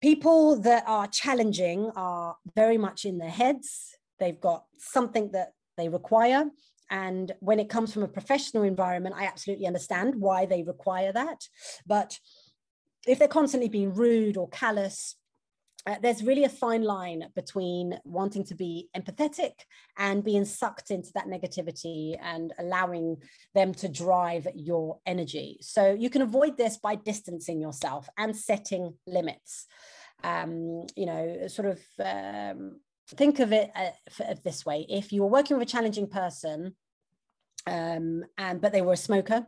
People that are challenging are very much in their heads. They've got something that they require. And when it comes from a professional environment, I absolutely understand why they require that. But if they're constantly being rude or callous, uh, there's really a fine line between wanting to be empathetic and being sucked into that negativity and allowing them to drive your energy. So you can avoid this by distancing yourself and setting limits. Um, you know, sort of um, think of it uh, this way: if you were working with a challenging person, um, and but they were a smoker,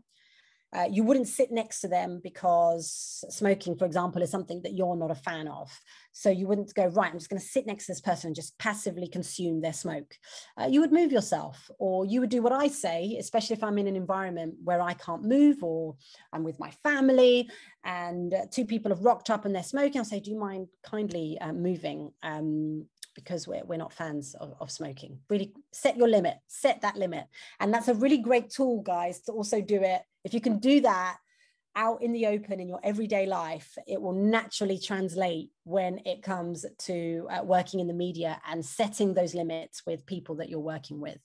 uh, you wouldn't sit next to them because smoking, for example, is something that you're not a fan of. So you wouldn't go, right, I'm just going to sit next to this person and just passively consume their smoke. Uh, you would move yourself, or you would do what I say, especially if I'm in an environment where I can't move or I'm with my family and uh, two people have rocked up and they're smoking. I'll say, do you mind kindly uh, moving? Um, because we're, we're not fans of, of smoking. Really set your limit, set that limit. And that's a really great tool, guys, to also do it. If you can do that out in the open in your everyday life, it will naturally translate when it comes to uh, working in the media and setting those limits with people that you're working with.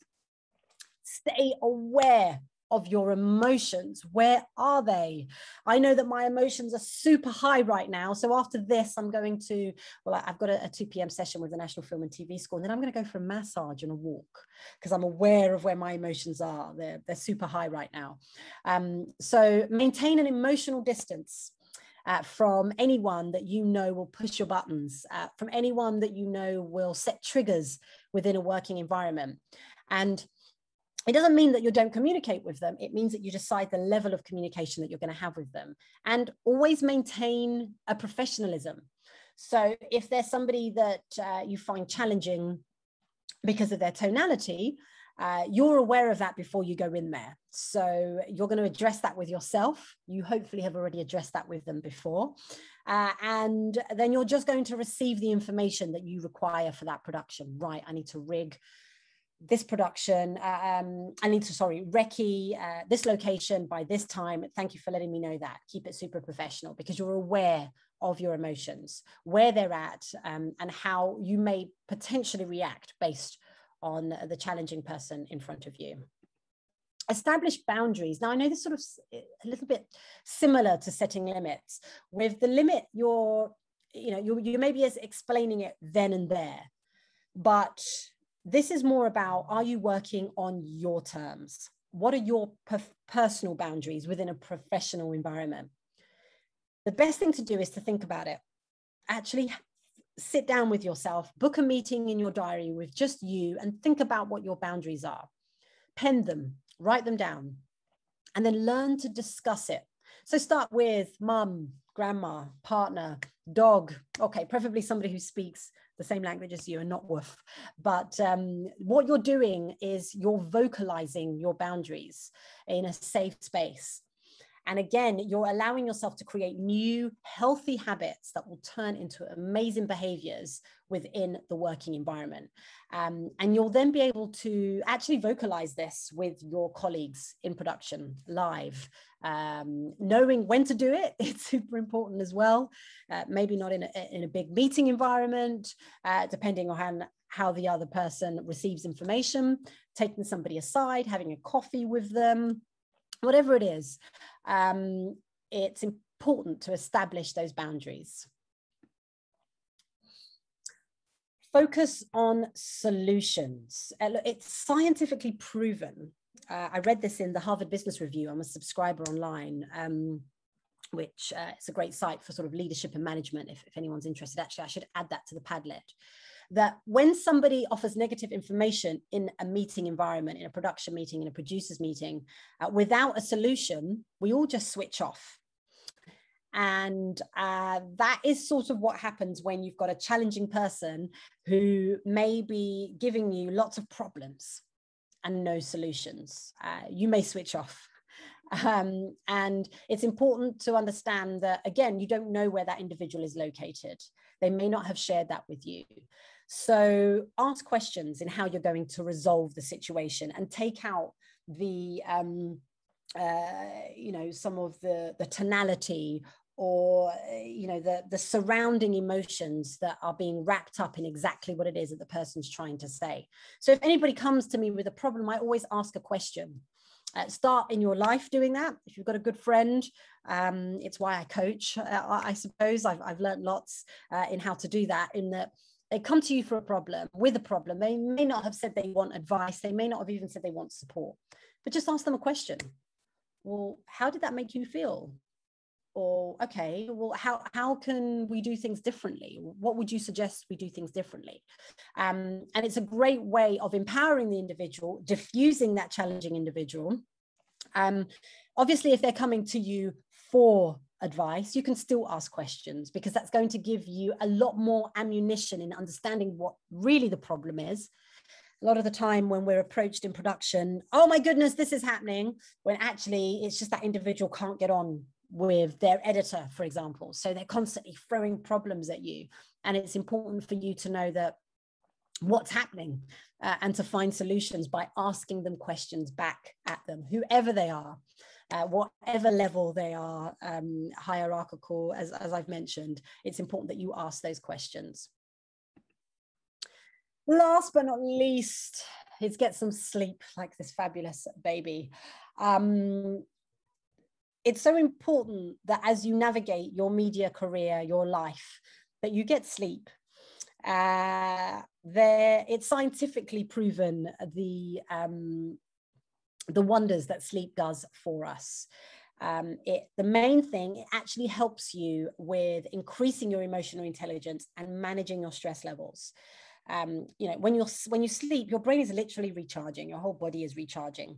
Stay aware of your emotions. Where are they? I know that my emotions are super high right now. So after this, I'm going to, well, I've got a, a 2 p.m. session with the National Film and TV School, and then I'm going to go for a massage and a walk because I'm aware of where my emotions are. They're, they're super high right now. Um, so maintain an emotional distance. Uh, from anyone that you know will push your buttons, uh, from anyone that you know will set triggers within a working environment. And it doesn't mean that you don't communicate with them. It means that you decide the level of communication that you're going to have with them and always maintain a professionalism. So if there's somebody that uh, you find challenging because of their tonality, uh, you're aware of that before you go in there. So you're going to address that with yourself. You hopefully have already addressed that with them before. Uh, and then you're just going to receive the information that you require for that production. Right, I need to rig this production, uh, um, I need to, sorry, Recce, uh, this location by this time. Thank you for letting me know that. Keep it super professional because you're aware of your emotions, where they're at, um, and how you may potentially react based on the challenging person in front of you. Establish boundaries. Now, I know this sort of a little bit similar to setting limits. With the limit, you're, you know, you, you may be explaining it then and there, but this is more about are you working on your terms? What are your personal boundaries within a professional environment? The best thing to do is to think about it. Actually, sit down with yourself, book a meeting in your diary with just you, and think about what your boundaries are. Pen them, write them down, and then learn to discuss it. So start with mum, grandma, partner, dog. Okay, preferably somebody who speaks the same language as you and not woof. But um, what you're doing is you're vocalizing your boundaries in a safe space. And again, you're allowing yourself to create new healthy habits that will turn into amazing behaviors within the working environment. Um, and you'll then be able to actually vocalize this with your colleagues in production live. Um, knowing when to do it, [LAUGHS] it's super important as well. Uh, maybe not in a, in a big meeting environment, uh, depending on how, how the other person receives information, taking somebody aside, having a coffee with them, whatever it is, um, it's important to establish those boundaries. focus on solutions. Uh, it's scientifically proven. Uh, I read this in the Harvard Business Review. I'm a subscriber online. Um, which uh, is a great site for sort of leadership and management if, if anyone's interested. Actually, I should add that to the Padlet. That when somebody offers negative information in a meeting environment, in a production meeting, in a producer's meeting, uh, without a solution, we all just switch off. And uh, that is sort of what happens when you've got a challenging person who may be giving you lots of problems and no solutions. Uh, you may switch off um, and it's important to understand that, again, you don't know where that individual is located. They may not have shared that with you. So ask questions in how you're going to resolve the situation and take out the, um, uh, you know, some of the, the tonality or you know the the surrounding emotions that are being wrapped up in exactly what it is that the person's trying to say so if anybody comes to me with a problem i always ask a question uh, start in your life doing that. If you've got a good friend, um, it's why I coach. Uh, I suppose I've, I've learned lots uh, in how to do that. In that they come to you for a problem, with a problem. They may not have said they want advice. They may not have even said they want support, but just ask them a question. Well, how did that make you feel? or okay well how how can we do things differently what would you suggest we do things differently um, and it's a great way of empowering the individual diffusing that challenging individual um, obviously if they're coming to you for advice you can still ask questions because that's going to give you a lot more ammunition in understanding what really the problem is a lot of the time when we're approached in production oh my goodness this is happening when actually it's just that individual can't get on with their editor, for example. So they're constantly throwing problems at you. And it's important for you to know that what's happening uh, and to find solutions by asking them questions back at them, whoever they are. Uh, whatever level they are um, hierarchical, as, as I've mentioned, it's important that you ask those questions. Last but not least, is get some sleep like this fabulous baby. Um, it's so important that as you navigate your media career, your life, that you get sleep. Uh, there, it's scientifically proven the um, the wonders that sleep does for us. Um, it, the main thing, it actually helps you with increasing your emotional intelligence and managing your stress levels. Um, you know, when you're when you sleep, your brain is literally recharging. Your whole body is recharging,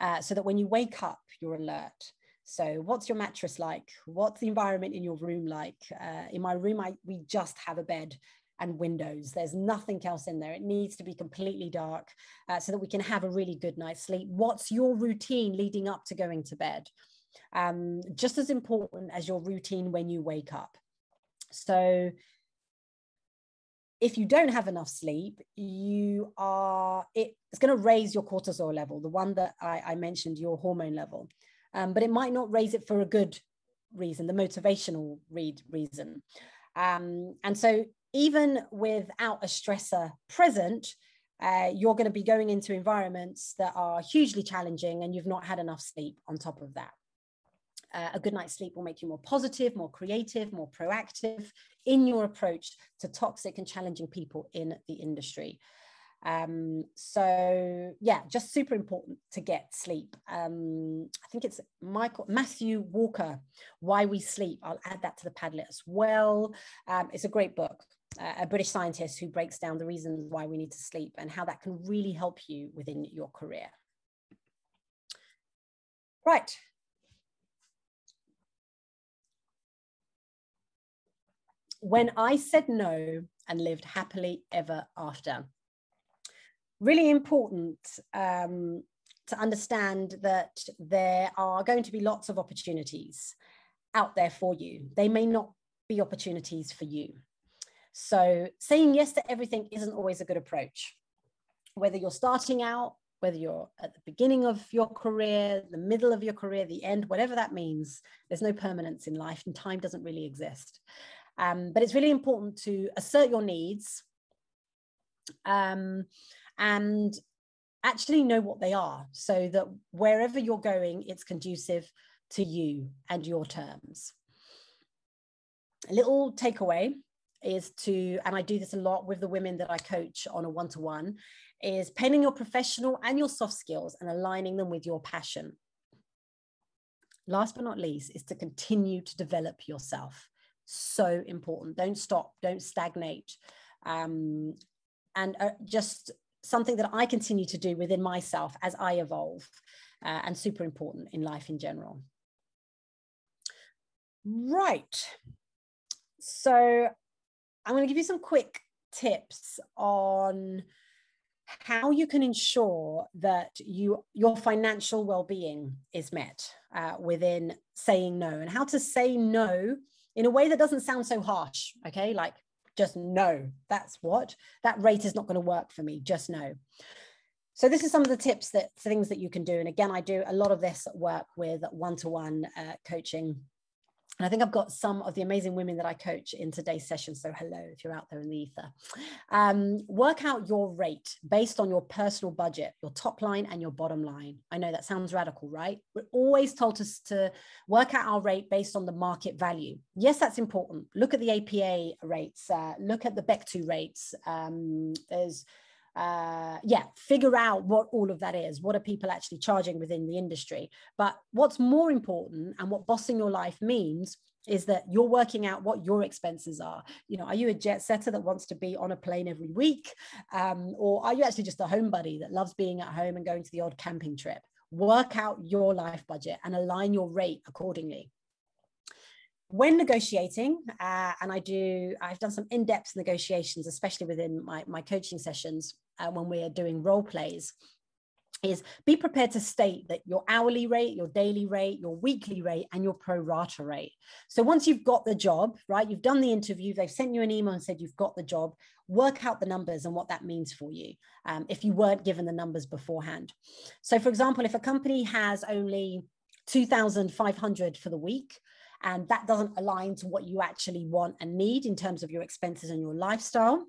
uh, so that when you wake up, you're alert. So, what's your mattress like? What's the environment in your room like? Uh, in my room, I we just have a bed and windows. There's nothing else in there. It needs to be completely dark uh, so that we can have a really good night's sleep. What's your routine leading up to going to bed? Um, just as important as your routine when you wake up. So, if you don't have enough sleep, you are it, it's going to raise your cortisol level, the one that I, I mentioned, your hormone level um, but it might not raise it for a good reason, the motivational read reason. Um, and so even without a stressor present, uh, you're going to be going into environments that are hugely challenging and you've not had enough sleep on top of that. Uh, a good night's sleep will make you more positive, more creative, more proactive in your approach to toxic and challenging people in the industry. Um, so yeah, just super important to get sleep. Um, I think it's Michael Matthew Walker, Why We Sleep. I'll add that to the Padlet as well. Um, it's a great book. A British scientist who breaks down the reasons why we need to sleep and how that can really help you within your career. Right. When I said no and lived happily ever after really important um, to understand that there are going to be lots of opportunities out there for you. They may not be opportunities for you. So saying yes to everything isn't always a good approach. Whether you're starting out, whether you're at the beginning of your career, the middle of your career, the end, whatever that means, there's no permanence in life and time doesn't really exist. Um, but it's really important to assert your needs um, and actually know what they are so that wherever you're going, it's conducive to you and your terms. A little takeaway is to, and I do this a lot with the women that I coach on a one to one, is painting your professional and your soft skills and aligning them with your passion. Last but not least, is to continue to develop yourself. So important. Don't stop, don't stagnate. Um, and uh, just something that I continue to do within myself as I evolve, uh, and super important in life in general. Right. So I'm going to give you some quick tips on how you can ensure that you your financial well-being is met uh, within saying no and how to say no in a way that doesn't sound so harsh okay? Like just no that's what. That rate is not going to work for me just no. So this is some of the tips that things that you can do and again i do a lot of this work with one-to-one uh, coaching and I think I've got some of the amazing women that I coach in today's session. So, hello, if you're out there in the ether. Um, work out your rate based on your personal budget, your top line and your bottom line. I know that sounds radical, right? We're always told us to work out our rate based on the market value. Yes, that's important. Look at the APA rates, uh, look at the Bectu rates. Um, there's uh, yeah, figure out what all of that is. What are people actually charging within the industry? But what's more important and what bossing your life means is that you're working out what your expenses are. You know, are you a jet setter that wants to be on a plane every week? Um, or are you actually just a home buddy that loves being at home and going to the odd camping trip? Work out your life budget and align your rate accordingly when negotiating, uh, and I do, I've done some in-depth negotiations, especially within my, my coaching sessions uh, when we're doing role plays, is be prepared to state that your hourly rate, your daily rate, your weekly rate, and your pro rata rate. So once you've got the job, right, you've done the interview, they've sent you an email and said you've got the job, work out the numbers and what that means for you um, if you weren't given the numbers beforehand. So, for example, if a company has only 2,500 for the week, and that doesn't align to what you actually want and need in terms of your expenses and your lifestyle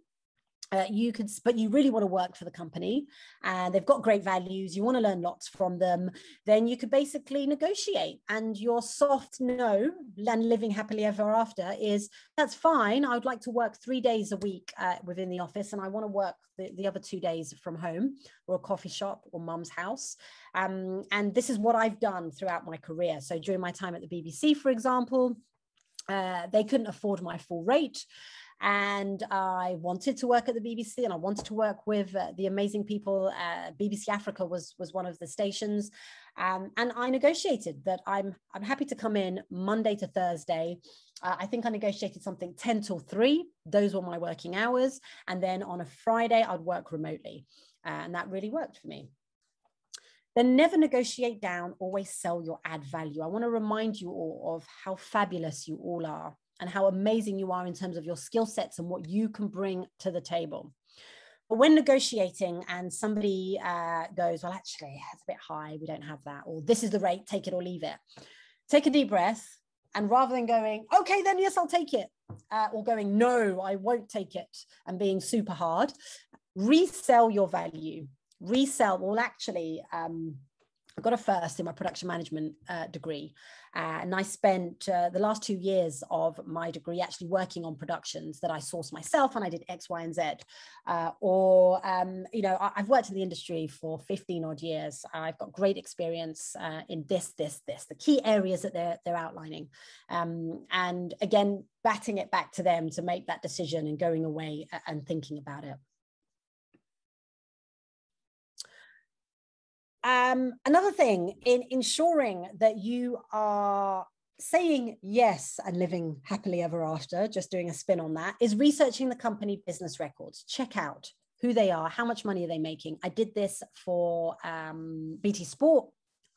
uh, you could but you really want to work for the company and they've got great values you want to learn lots from them then you could basically negotiate and your soft no and living happily ever after is that's fine i would like to work three days a week uh, within the office and i want to work the, the other two days from home or a coffee shop or mum's house. Um, and this is what i've done throughout my career. So during my time at the bbc for example uh, they couldn't afford my full rate and I wanted to work at the BBC and I wanted to work with uh, the amazing people. Uh, BBC Africa was was one of the stations, um, and I negotiated that I'm I'm happy to come in Monday to Thursday. Uh, I think I negotiated something 10 till 3. Those were my working hours. And then on a Friday, I'd work remotely. Uh, and that really worked for me. Then never negotiate down, always sell your ad value. I want to remind you all of how fabulous you all are and how amazing you are in terms of your skill sets and what you can bring to the table. But when negotiating and somebody uh, goes, well, actually, it's a bit high, we don't have that, or this is the rate, take it or leave it, take a deep breath. And rather than going, okay, then yes, I'll take it, uh, or going, no, I won't take it, and being super hard, resell your value. Resell, well, actually, um, I got a first in my production management uh, degree. Uh, and I spent uh, the last two years of my degree actually working on productions that I sourced myself and I did X, Y, and Z. Uh, or, um, you know, I, have worked in the industry for 15 odd years. I've got great experience uh, in this, this, this, the key areas that they're, they're outlining. Um, and again, batting it back to them to make that decision and going away and thinking about it. Um, another thing in ensuring that you are saying yes and living happily ever after, just doing a spin on that, is researching the company business records. Check out who they are, how much money are they making. I did this for um, BT Sport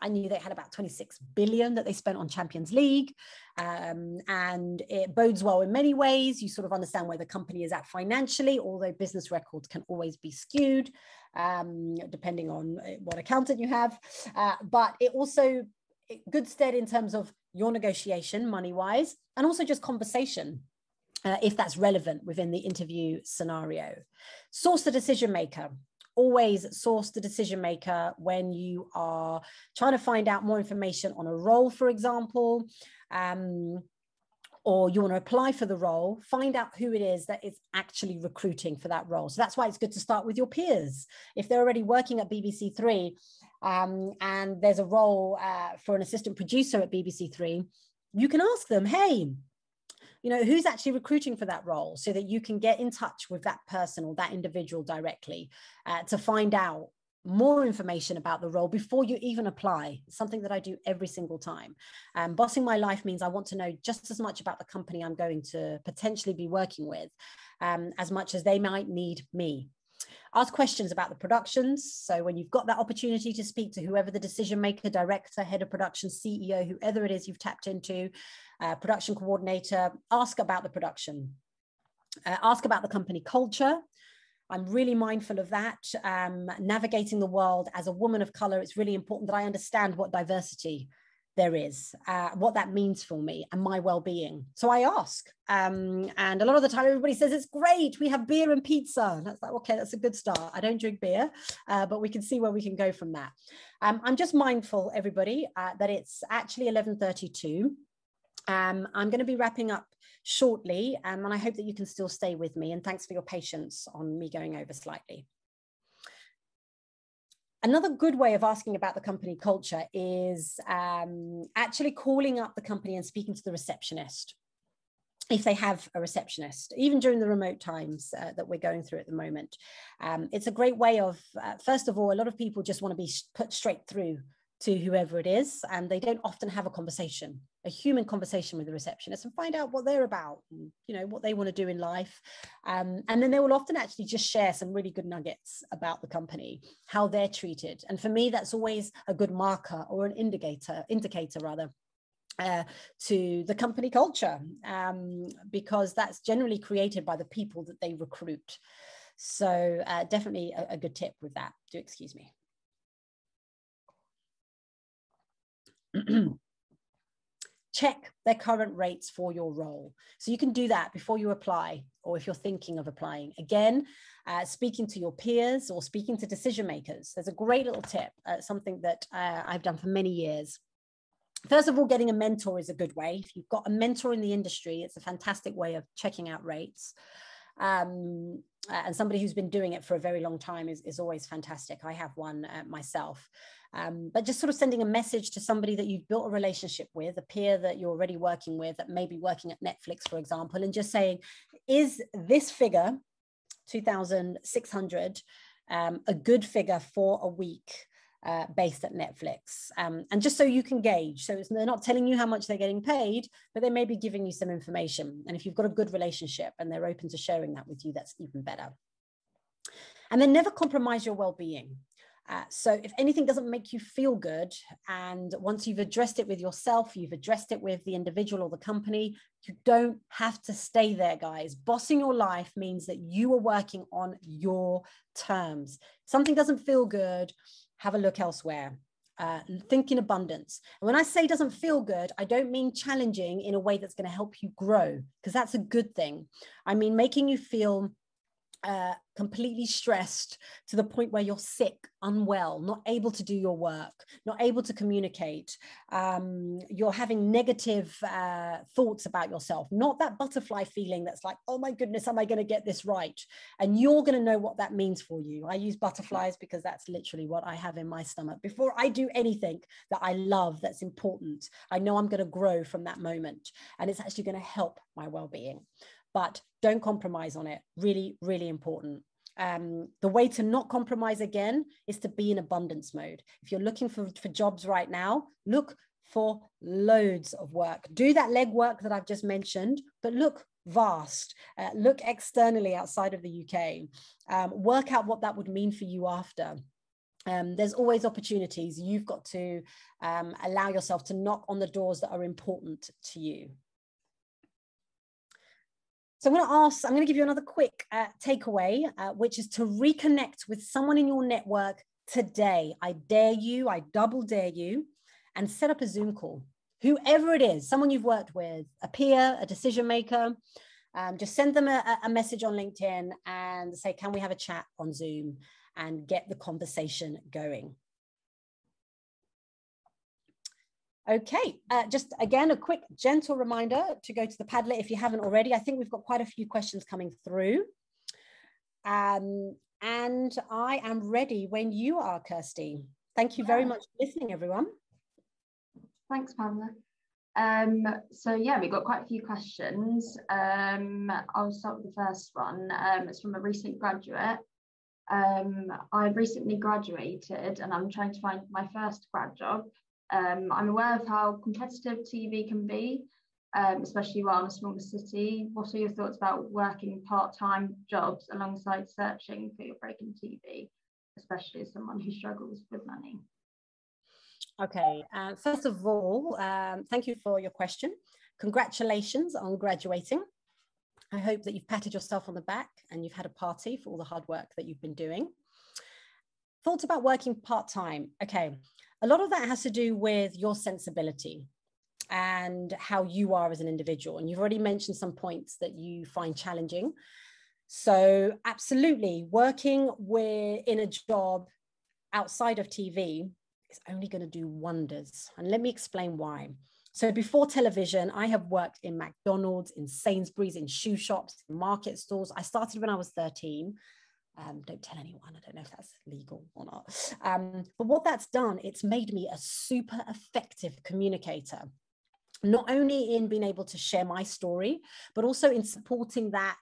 I knew they had about 26 billion that they spent on Champions League. Um, and it bodes well in many ways. You sort of understand where the company is at financially, although business records can always be skewed um, depending on uh, what accountant you have. Uh, but it also good stead in terms of your negotiation money wise and also just conversation uh, if that's relevant within the interview scenario. Source the decision maker always source the decision maker when you are trying to find out more information on a role, for example. Um, or you want to apply for the role, find out who it is that is actually recruiting for that role. So that's why it's good to start with your peers. If they're already working at BBC Three um, and there's a role uh, for an assistant producer at BBC Three, you can ask them, hey, you know who's actually recruiting for that role so that you can get in touch with that person or that individual directly uh, to find out more information about the role before you even apply. It's something that I do every single time. Um, bossing my life means I want to know just as much about the company I'm going to potentially be working with um, as much as they might need me. Ask questions about the productions. So when you've got that opportunity to speak to whoever the decision maker, director, head of production, CEO, whoever it is you've tapped into, uh, production coordinator, ask about the production. Uh, ask about the company culture. I'm really mindful of that. Um, navigating the world as a woman of color, it's really important that I understand what diversity there is, uh, what that means for me and my well-being. So I ask, um, and a lot of the time everybody says it's great. We have beer and pizza. And that's like okay, that's a good start. I don't drink beer, uh, but we can see where we can go from that. Um, I'm just mindful, everybody, uh, that it's actually 11:32. Um, I'm going to be wrapping up shortly, um, and I hope that you can still stay with me. And thanks for your patience on me going over slightly. Another good way of asking about the company culture is um, actually calling up the company and speaking to the receptionist if they have a receptionist, even during the remote times uh, that we're going through at the moment. Um, it's a great way of, uh, first of all, a lot of people just want to be put straight through to whoever it is, and they don't often have a conversation, a human conversation with the receptionist, and find out what they're about, and, you know, what they want to do in life. Um, and then they will often actually just share some really good nuggets about the company, how they're treated. And for me, that's always a good marker or an indicator, indicator rather, uh, to the company culture um, because that's generally created by the people that they recruit. So uh, definitely a, a, good tip with that. Do excuse me. [CLEARS THROAT] check their current rates for your role. So you can do that before you apply or if you're thinking of applying. Again, uh, speaking to your peers or speaking to decision makers. There's a great little tip, uh, something that uh, I've done for many years. First of all, getting a mentor is a good way. If you've got a mentor in the industry, it's a fantastic way of checking out rates. Um, and somebody who's been doing it for a very long time is, is always fantastic. I have one uh, myself. Um, but just sort of sending a message to somebody that you've built a relationship with, a peer that you're already working with, that may be working at Netflix, for example, and just saying, is this figure, 2,600, um, a good figure for a week? Uh, based at Netflix. Um, and just so you can gauge. So they're not telling you how much they're getting paid, but they may be giving you some information. And if you've got a good relationship and they're open to sharing that with you, that's even better. And then never compromise your well being. Uh, so if anything doesn't make you feel good, and once you've addressed it with yourself, you've addressed it with the individual or the company, you don't have to stay there, guys. Bossing your life means that you are working on your terms. something doesn't feel good, have a look elsewhere. Uh, think in abundance. And when I say doesn't feel good, I don't mean challenging in a way that's going to help you grow, because that's a good thing. I mean making you feel uh, completely stressed to the point where you're sick, unwell, not able to do your work, not able to communicate. Um, you're having negative uh, thoughts about yourself, not that butterfly feeling that's like, oh my goodness, am I going to get this right? And you're going to know what that means for you. I use butterflies because that's literally what I have in my stomach. Before I do anything that I love, that's important, I know I'm going to grow from that moment. And it's actually going to help my well being but don't compromise on it. Really, really important. Um, the way to not compromise again is to be in abundance mode. If you're looking for, for jobs right now, look for loads of work. Do that leg work that I've just mentioned, but look vast. Uh, look externally outside of the UK. Um, work out what that would mean for you after. Um, there's always opportunities. You've got to um, allow yourself to knock on the doors that are important to you. So I'm going to ask, I'm going to give you another quick uh, takeaway, uh, which is to reconnect with someone in your network today. I dare you, I double dare you, and set up a Zoom call. Whoever it is, someone you've worked with, a peer, a decision maker, um, just send them a, a message on LinkedIn and say, can we have a chat on Zoom and get the conversation going? Okay, uh, just again, a quick gentle reminder to go to the Padlet if you haven't already. I think we've got quite a few questions coming through. Um, and I am ready when you are, Kirsty. Thank you very much for listening, everyone. Thanks, Pamella. Um, so yeah, we've got quite a few questions. Um, I'll start with the first one. Um, it's from a recent graduate. Um, I recently graduated and I'm trying to find my first grad job. Um, I'm aware of how competitive TV can be, um, especially while in a smaller city. What are your thoughts about working part-time jobs alongside searching for your break in TV, especially as someone who struggles with money? Okay, uh, first of all, um, thank you for your question. Congratulations on graduating. I hope that you've patted yourself on the back and you've had a party for all the hard work that you've been doing. Thoughts about working part-time. Okay, a lot of that has to do with your sensibility and how you are as an individual. And you've already mentioned some points that you find challenging. So, absolutely, working with, in a job outside of TV is only going to do wonders. And let me explain why. So, before television, I have worked in McDonald's, in Sainsbury's, in shoe shops, market stores. I started when I was 13. Um, don't tell anyone. I don't know if that's legal or not. Um, but what that's done, it's made me a super effective communicator, not only in being able to share my story, but also in supporting that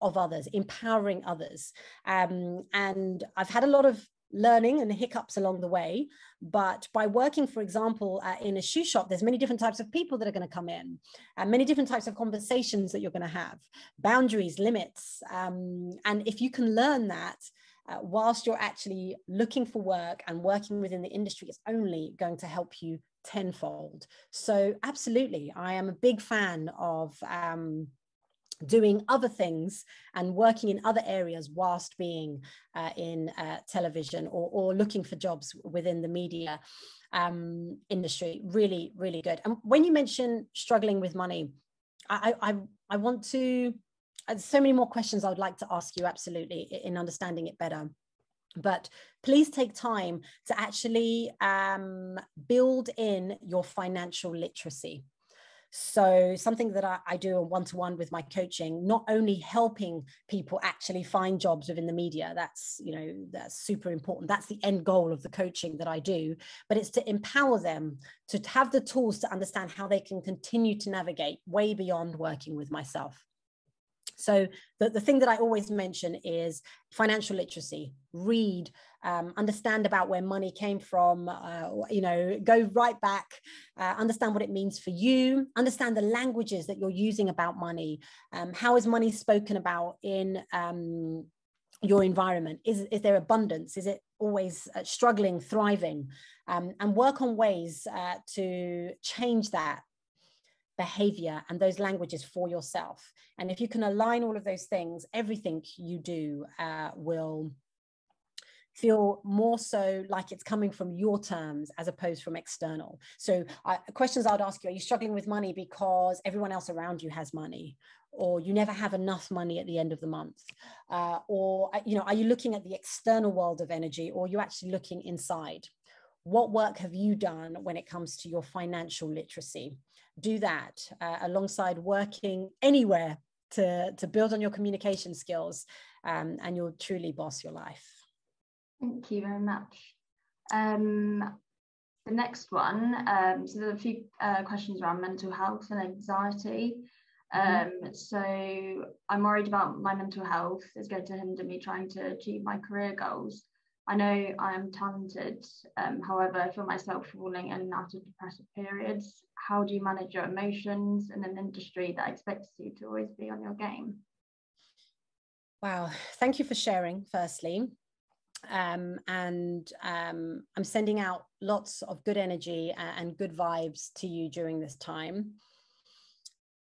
of others, empowering others. Um, and I've had a lot of learning and hiccups along the way. But by working, for example, uh, in a shoe shop, there's many different types of people that are going to come in, and uh, many different types of conversations that you're going to have, boundaries, limits. Um, and if you can learn that, uh, whilst you're actually looking for work and working within the industry, it's only going to help you tenfold. So, absolutely, I am a big fan of. Um, doing other things and working in other areas whilst being uh, in uh, television or, or looking for jobs within the media um, industry. Really, really good. And when you mention struggling with money, I, I, I want to, uh, so many more questions I would like to ask you, absolutely, in understanding it better. But please take time to actually um, build in your financial literacy so, something that I, I do one to one with my coaching, not only helping people actually find jobs within the media, that's, you know, that's super important. That's the end goal of the coaching that I do, but it's to empower them to have the tools to understand how they can continue to navigate way beyond working with myself. So the, the thing that I always mention is financial literacy, read, um, understand about where money came from, uh, you know, go right back, uh, understand what it means for you, understand the languages that you're using about money. Um, how is money spoken about in um, your environment? Is, is there abundance? Is it always uh, struggling, thriving? Um, and work on ways uh, to change that behavior and those languages for yourself. And if you can align all of those things, everything you do uh, will feel more so like it's coming from your terms as opposed from external. So uh, questions I would ask you, are you struggling with money because everyone else around you has money? Or you never have enough money at the end of the month, uh, or uh, you know, are you looking at the external world of energy, or are you actually looking inside? What work have you done when it comes to your financial literacy? Do that uh, alongside working anywhere to, to build on your communication skills um, and you'll truly boss your life. Thank you very much. Um, the next one, um, so there are a few uh, questions around mental health and anxiety. Mm-hmm. Um, so I'm worried about my mental health is going to hinder me trying to achieve my career goals. I know I am talented, um, however, I feel myself falling in and out of depressive periods. How do you manage your emotions in an industry that expects you to always be on your game? Wow, thank you for sharing, firstly. Um, and um, I'm sending out lots of good energy and good vibes to you during this time.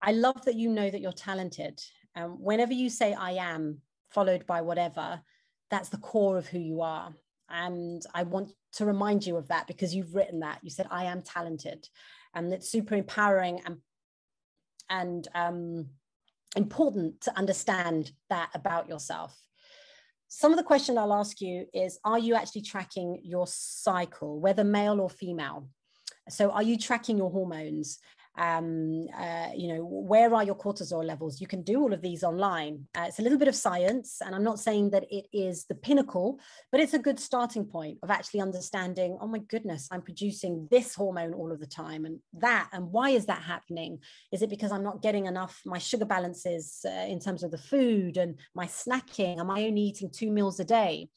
I love that you know that you're talented. Um, whenever you say I am, followed by whatever, that's the core of who you are. And I want to remind you of that because you've written that. You said, I am talented. And it's super empowering and, and um, important to understand that about yourself. Some of the question I'll ask you is Are you actually tracking your cycle, whether male or female? So, are you tracking your hormones? Um, uh, you know, where are your cortisol levels? You can do all of these online. Uh, it's a little bit of science, and I'm not saying that it is the pinnacle, but it's a good starting point of actually understanding, oh my goodness, I'm producing this hormone all of the time, and that, and why is that happening? Is it because I'm not getting enough my sugar balances uh, in terms of the food and my snacking? Am I only eating two meals a day?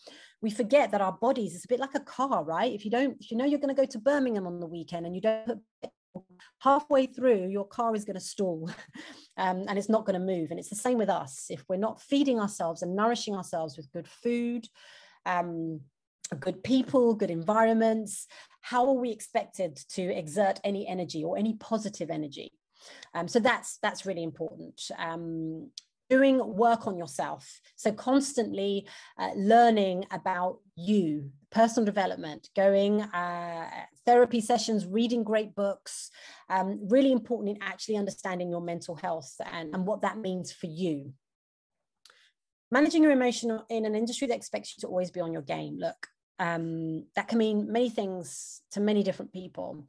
we forget that our bodies is a bit like a car, right? If you don't, if you know you're going to go to Birmingham on the weekend and you don't put halfway through your car is going to stall [LAUGHS] um, and it's not going to move. And it's the same with us. If we're not feeding ourselves and nourishing ourselves with good food um, good people good environments how are we expected to exert any energy or any positive energy? Um, so that's that's really important. Um, doing work on yourself. So, constantly uh, learning about you, personal development, going uh, therapy sessions, reading great books, um, really important in actually understanding your mental health and, and what that means for you. Managing your emotion in an industry that expects you to always be on your game. Look, um, that can mean many things to many different people.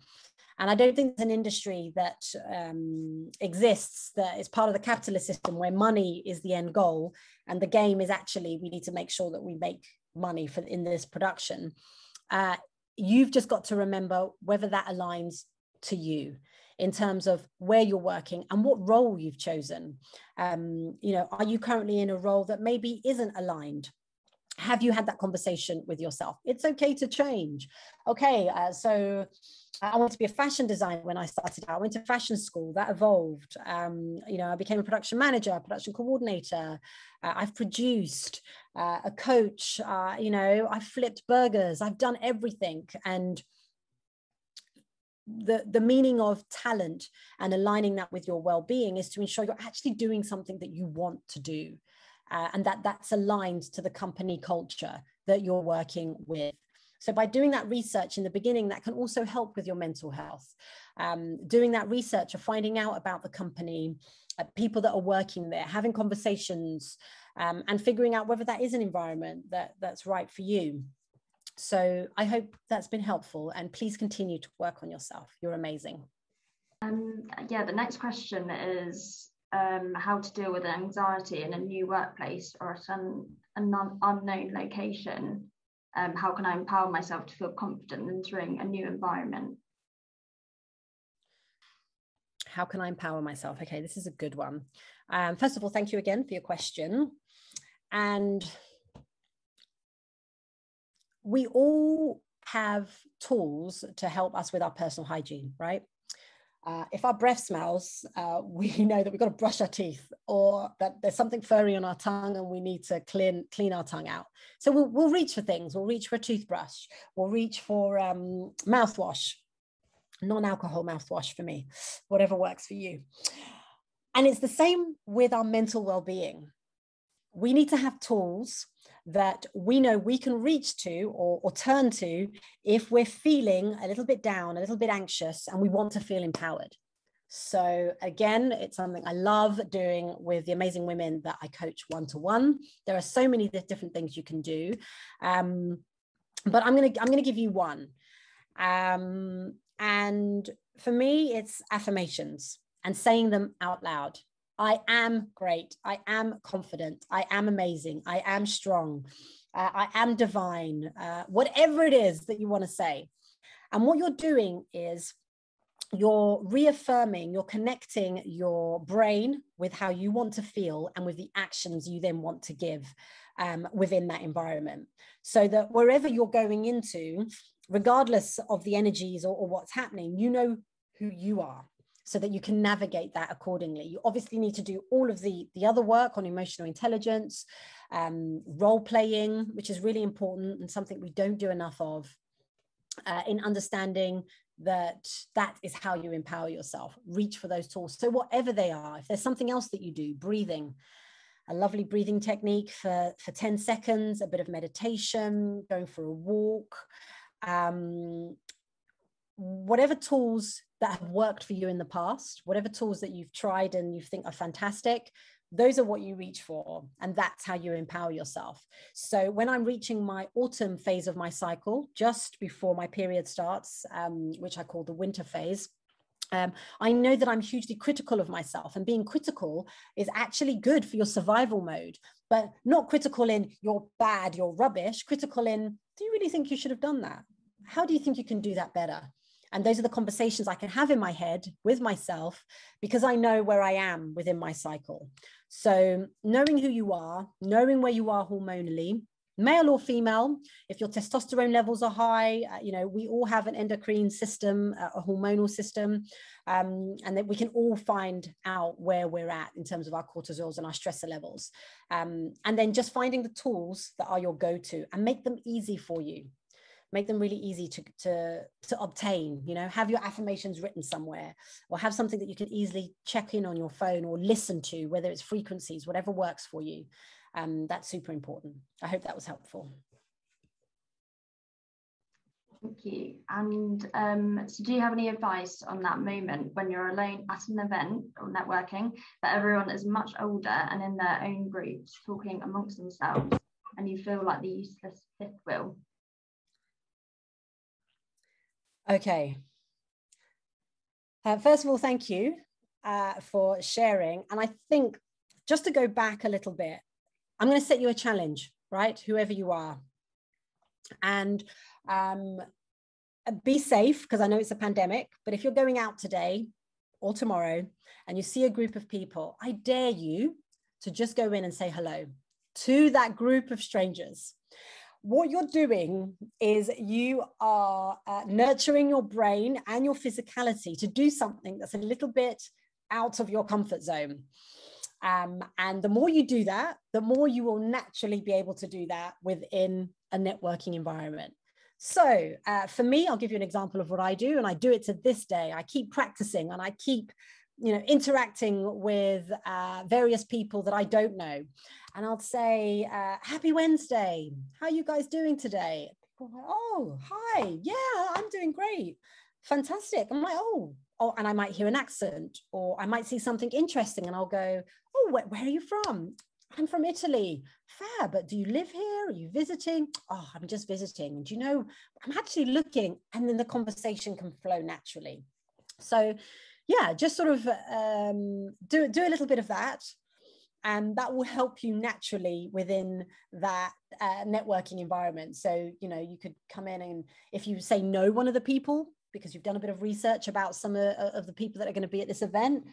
And I don't think there's an industry that um, exists that is part of the capitalist system where money is the end goal and the game is actually we need to make sure that we make money for in this production. Uh, you've just got to remember whether that aligns to you in terms of where you're working and what role you've chosen. Um, you know, are you currently in a role that maybe isn't aligned have you had that conversation with yourself it's okay to change okay uh, so i wanted to be a fashion designer when i started out. I went to fashion school that evolved. Um, you know i became a production manager production coordinator. Uh, i've produced uh, a coach. Uh, you know i've flipped burgers. I've done everything. And the, the meaning of talent and aligning that with your well-being is to ensure you're actually doing something that you want to do. Uh, and that that's aligned to the company culture that you're working with. So by doing that research in the beginning, that can also help with your mental health. Um, doing that research or finding out about the company, uh, people that are working there, having conversations, um, and figuring out whether that is an environment that that's right for you. So I hope that's been helpful, and please continue to work on yourself. You're amazing. Um, yeah, the next question is um, how to deal with anxiety in a new workplace or at an, an unknown location. Um, how can I empower myself to feel confident entering a new environment? How can I empower myself? Okay, this is a good one. Um, first of all, thank you again for your question. And we all have tools to help us with our personal hygiene, right? Uh, if our breath smells, uh, [LAUGHS] we know that we've got to brush our teeth or that there's something furry on our tongue and we need to clean, clean our tongue out. So we'll, we'll reach for things. We'll reach for a toothbrush. We'll reach for um, mouthwash, non-alcohol mouthwash for me, whatever works for you. And it's the same with our mental well-being. We need to have tools that we know we can reach to or, or turn to if we're feeling a little bit down, a little bit anxious, and we want to feel empowered. So, again, it's something I love doing with the amazing women that I coach one to one. There are so many different things you can do. Um, but I'm going to I'm to give you one. Um, and for me, it's affirmations and saying them out loud. I am great. I am confident. I am amazing. I am strong. Uh, I am divine. Uh, whatever it is that you want to say. And what you're doing is you're reaffirming, you're connecting your brain with how you want to feel and with the actions you then want to give um, within that environment. So that wherever you're going into, regardless of the energies or, or what's happening, you know who you are so that you can navigate that accordingly. You obviously need to do all of the, the other work on emotional intelligence, um, role playing, which is really important and something we don't do enough of uh, in understanding that that is how you empower yourself. Reach for those tools. So, whatever they are, if there's something else that you do, breathing, a lovely breathing technique for, for 10 seconds, a bit of meditation, going for a walk, um, whatever tools that have worked for you in the past, whatever tools that you've tried and you think are fantastic, those are what you reach for and that's how you empower yourself so when i'm reaching my autumn phase of my cycle just before my period starts um, which i call the winter phase um, I know that I'm hugely critical of myself, and being critical is actually good for your survival mode, but not critical in you're bad, you're rubbish, critical in do you really think you should have done that? How do you think you can do that better? And those are the conversations I can have in my head with myself because I know where I am within my cycle. So, knowing who you are, knowing where you are hormonally, male or female, if your testosterone levels are high, uh, you know, we all have an endocrine system, a hormonal system, um, and that we can all find out where we're at in terms of our cortisols and our stressor levels. Um, and then just finding the tools that are your go to and make them easy for you make them really easy to, to, to obtain, you know, have your affirmations written somewhere or have something that you can easily check in on your phone or listen to, whether it's frequencies, whatever works for you. Um, that's super important. I hope that was helpful. Thank you. And um, so, do you have any advice on that moment when you're alone at an event or networking, that everyone is much older and in their own groups talking amongst themselves, and you feel like the useless fifth wheel? Okay. Uh, first of all, thank you uh, for sharing. And I think just to go back a little bit, I'm going to set you a challenge, right? Whoever you are. And um, be safe because I know it's a pandemic. But if you're going out today or tomorrow and you see a group of people, I dare you to just go in and say hello to that group of strangers what you're doing is you are uh, nurturing your brain and your physicality to do something that's a little bit out of your comfort zone. Um, and the more you do that, the more you will naturally be able to do that within a networking environment. So, uh, for me, I'll give you an example of what I do, and I do it to this day. I keep practicing and I keep you know interacting with uh, various people that i don't know. And i'll say uh, happy wednesday. How are you guys doing today? Oh hi. Yeah i'm doing great. Fantastic. I'm like oh oh and i might hear an accent or i might see something interesting and i'll go oh where, where are you from? I'm from italy. Fair but do you live here? Are you visiting? Oh i'm just visiting. And you know i'm actually looking and then the conversation can flow naturally. So yeah, just sort of um, do do a little bit of that, and that will help you naturally within that uh, networking environment. So you know you could come in and if you say no one of the people because you've done a bit of research about some of, of the people that are going to be at this event,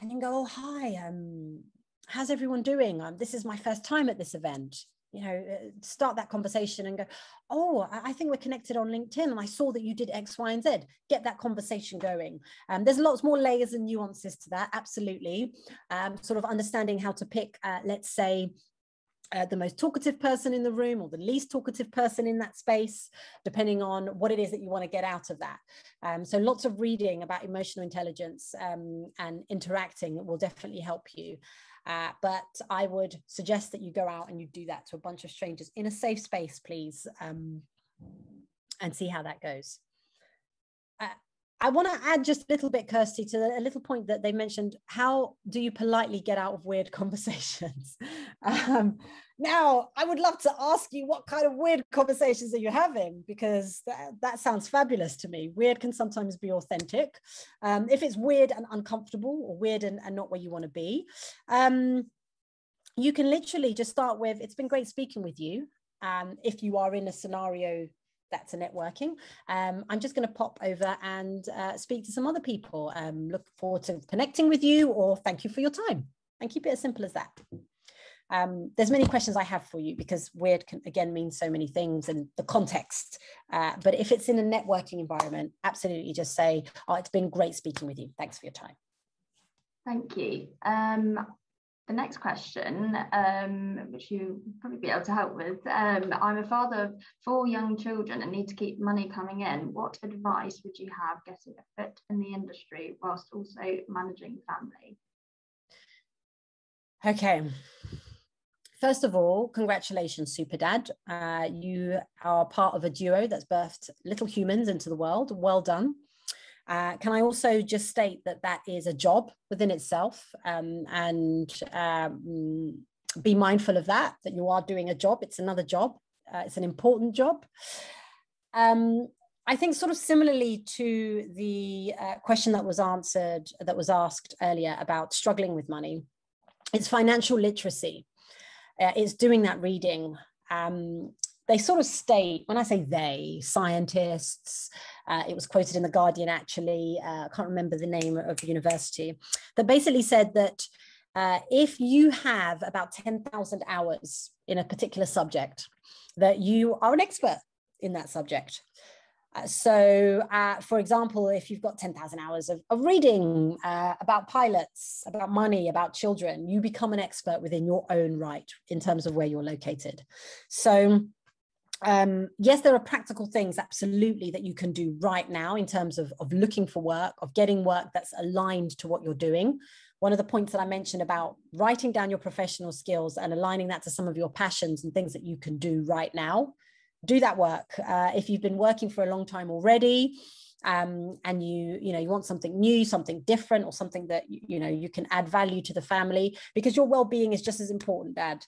and then go, oh hi, um, how's everyone doing? Um, this is my first time at this event you know uh, start that conversation and go oh i think we're connected on linkedin and i saw that you did x y and z get that conversation going um, there's lots more layers and nuances to that absolutely um, sort of understanding how to pick uh, let's say uh, the most talkative person in the room or the least talkative person in that space, depending on what it is that you want to get out of that. Um, so, lots of reading about emotional intelligence um, and interacting will definitely help you. Uh, but I would suggest that you go out and you do that to a bunch of strangers in a safe space, please, um, and see how that goes. Uh, I want to add just a little bit, Kirsty, to a little point that they mentioned. How do you politely get out of weird [LAUGHS] conversations? um, now, I would love to ask you what kind of weird conversations are you having because that, that sounds fabulous to me. Weird can sometimes be authentic. Um, if it's weird and uncomfortable or weird and, and not where you want to be, um, you can literally just start with it's been great speaking with you. Um, if you are in a scenario that's a networking. Um, I'm just going to pop over and uh, speak to some other people. Um, look forward to connecting with you or thank you for your time and keep it as simple as that um, there's many questions I have for you because weird can again mean so many things and the context. Uh, but if it's in a networking environment, absolutely just say, "Oh, it's been great speaking with you. Thanks for your time." Thank you. Um, the next question, um, which you probably be able to help with, um, I'm a father of four young children and need to keep money coming in. What advice would you have getting a fit in the industry whilst also managing family? Okay, First of all, congratulations, Super Dad. Uh, you are part of a duo that's birthed little humans into the world. Well done. Uh, can I also just state that that is a job within itself um, and um, be mindful of that, that you are doing a job. It's another job. Uh, it's an important job. Um, I think sort of similarly to the uh, question that was answered, that was asked earlier about struggling with money, it's financial literacy. Uh, it's doing that reading. Um, they sort of state, when I say they, scientists, uh, it was quoted in The Guardian actually, uh, I can't remember the name of the university, that basically said that uh, if you have about 10,000 hours in a particular subject, that you are an expert in that subject. Uh, so, uh, for example, if you've got 10,000 hours of, of reading uh, about pilots, about money, about children, you become an expert within your own right in terms of where you're located. So, um, yes, there are practical things absolutely that you can do right now in terms of, of looking for work, of getting work that's aligned to what you're doing. One of the points that I mentioned about writing down your professional skills and aligning that to some of your passions and things that you can do right now do that work. Uh, if you've been working for a long time already, um, and you you know you want something new something different or something that you know you can add value to the family because your well-being is just as important dad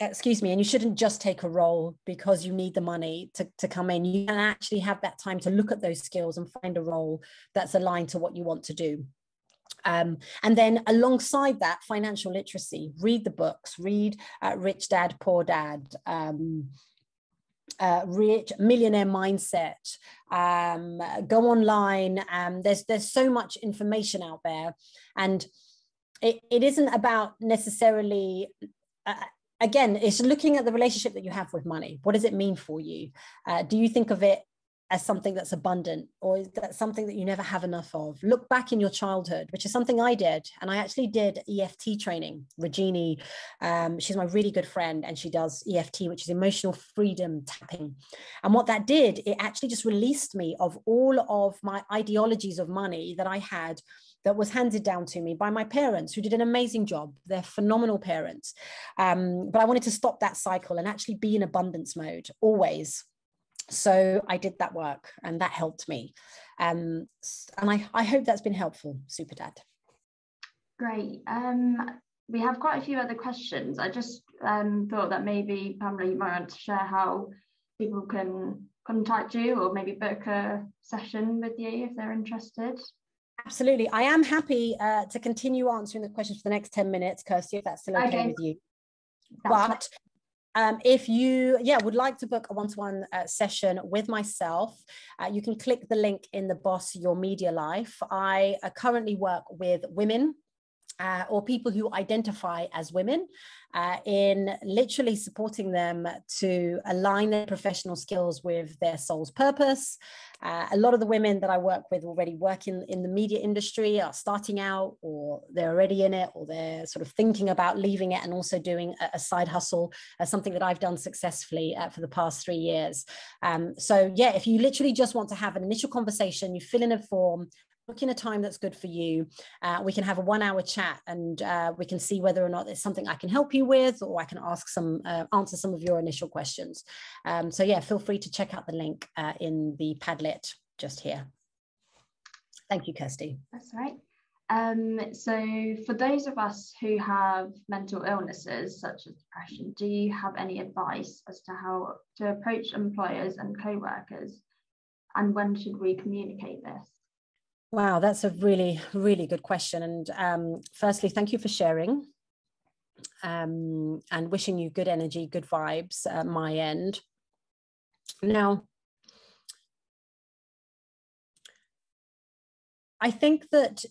excuse me and you shouldn't just take a role because you need the money to, to come in. You can actually have that time to look at those skills and find a role that's aligned to what you want to do. Um, and then alongside that financial literacy. Read the books. Read uh, rich dad poor dad. Um, uh, rich millionaire mindset. Um, go online. Um, there's there's so much information out there. And it, it isn't about necessarily uh, again it's looking at the relationship that you have with money. What does it mean for you? Uh, do you think of it as something that's abundant or is that something that you never have enough of? Look back in your childhood which is something i did and i actually did eft training. Regini um, she's my really good friend and she does eft which is emotional freedom tapping. And what that did it actually just released me of all of my ideologies of money that i had that was handed down to me by my parents who did an amazing job they're phenomenal parents um, but i wanted to stop that cycle and actually be in abundance mode always so I did that work and that helped me. Um, and I, I hope that's been helpful, Super Dad. Great. Um, we have quite a few other questions. I just um, thought that maybe Pamella, you might want to share how people can contact you or maybe book a session with you if they're interested. Absolutely. I am happy uh, to continue answering the questions for the next 10 minutes, Kirsty, if that's still okay, okay. with you. That's but um, if you, yeah, would like to book a one-to-one uh, session with myself, uh, you can click the link in the Boss Your Media Life. I uh, currently work with women uh, or people who identify as women uh, in literally supporting them to align their professional skills with their soul's purpose. Uh, a lot of the women that I work with already work in, in the media industry, are starting out, or they're already in it, or they're sort of thinking about leaving it and also doing a, a side hustle, uh, something that I've done successfully uh, for the past three years. Um, so, yeah, if you literally just want to have an initial conversation, you fill in a form, book in a time that's good for you. Uh, we can have a one hour chat and uh, we can see whether or not it's something I can help you with or I can ask some, uh, answer some of your initial questions. Um, so yeah, feel free to check out the link uh, in the Padlet just here. Thank you, Kirsty. That's right. Um, so for those of us who have mental illnesses such as depression, do you have any advice as to how to approach employers and co-workers and when should we communicate this? Wow, that's a really, really good question. And um, firstly, thank you for sharing um, and wishing you good energy, good vibes at my end. Now, I think that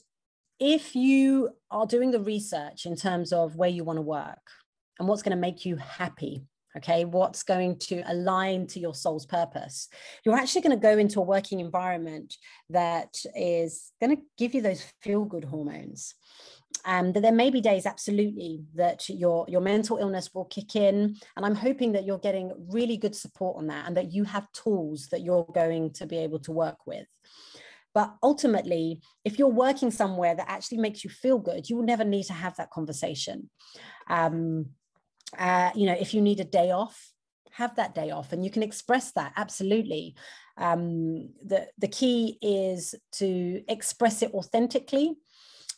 if you are doing the research in terms of where you want to work and what's going to make you happy, okay? What's going to align to your soul's purpose? You're actually going to go into a working environment that is going to give you those feel good hormones and um, there may be days absolutely that your your mental illness will kick in and i'm hoping that you're getting really good support on that and that you have tools that you're going to be able to work with. But ultimately if you're working somewhere that actually makes you feel good you will never need to have that conversation. Um, uh, you know, if you need a day off have that day off and you can express that absolutely. Um, the the key is to express it authentically.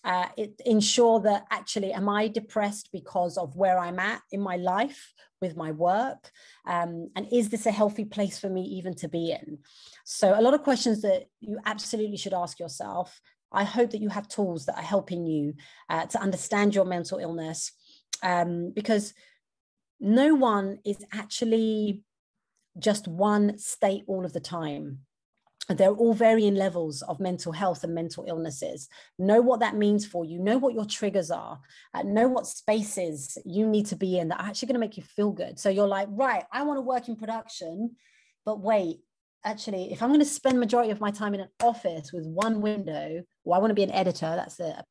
Uh, it, ensure that actually am i depressed because of where i'm at in my life with my work? Um, and is this a healthy place for me even to be in? So a lot of questions that you absolutely should ask yourself. I hope that you have tools that are helping you uh, to understand your mental illness um, because no one is actually just one state all of the time. They're all varying levels of mental health and mental illnesses. Know what that means for you. Know what your triggers are. Uh, know what spaces you need to be in that are actually going to make you feel good. So you're like, right, I want to work in production, but wait, actually, if I'm going to spend majority of my time in an office with one window, well, I want to be an editor. That's the,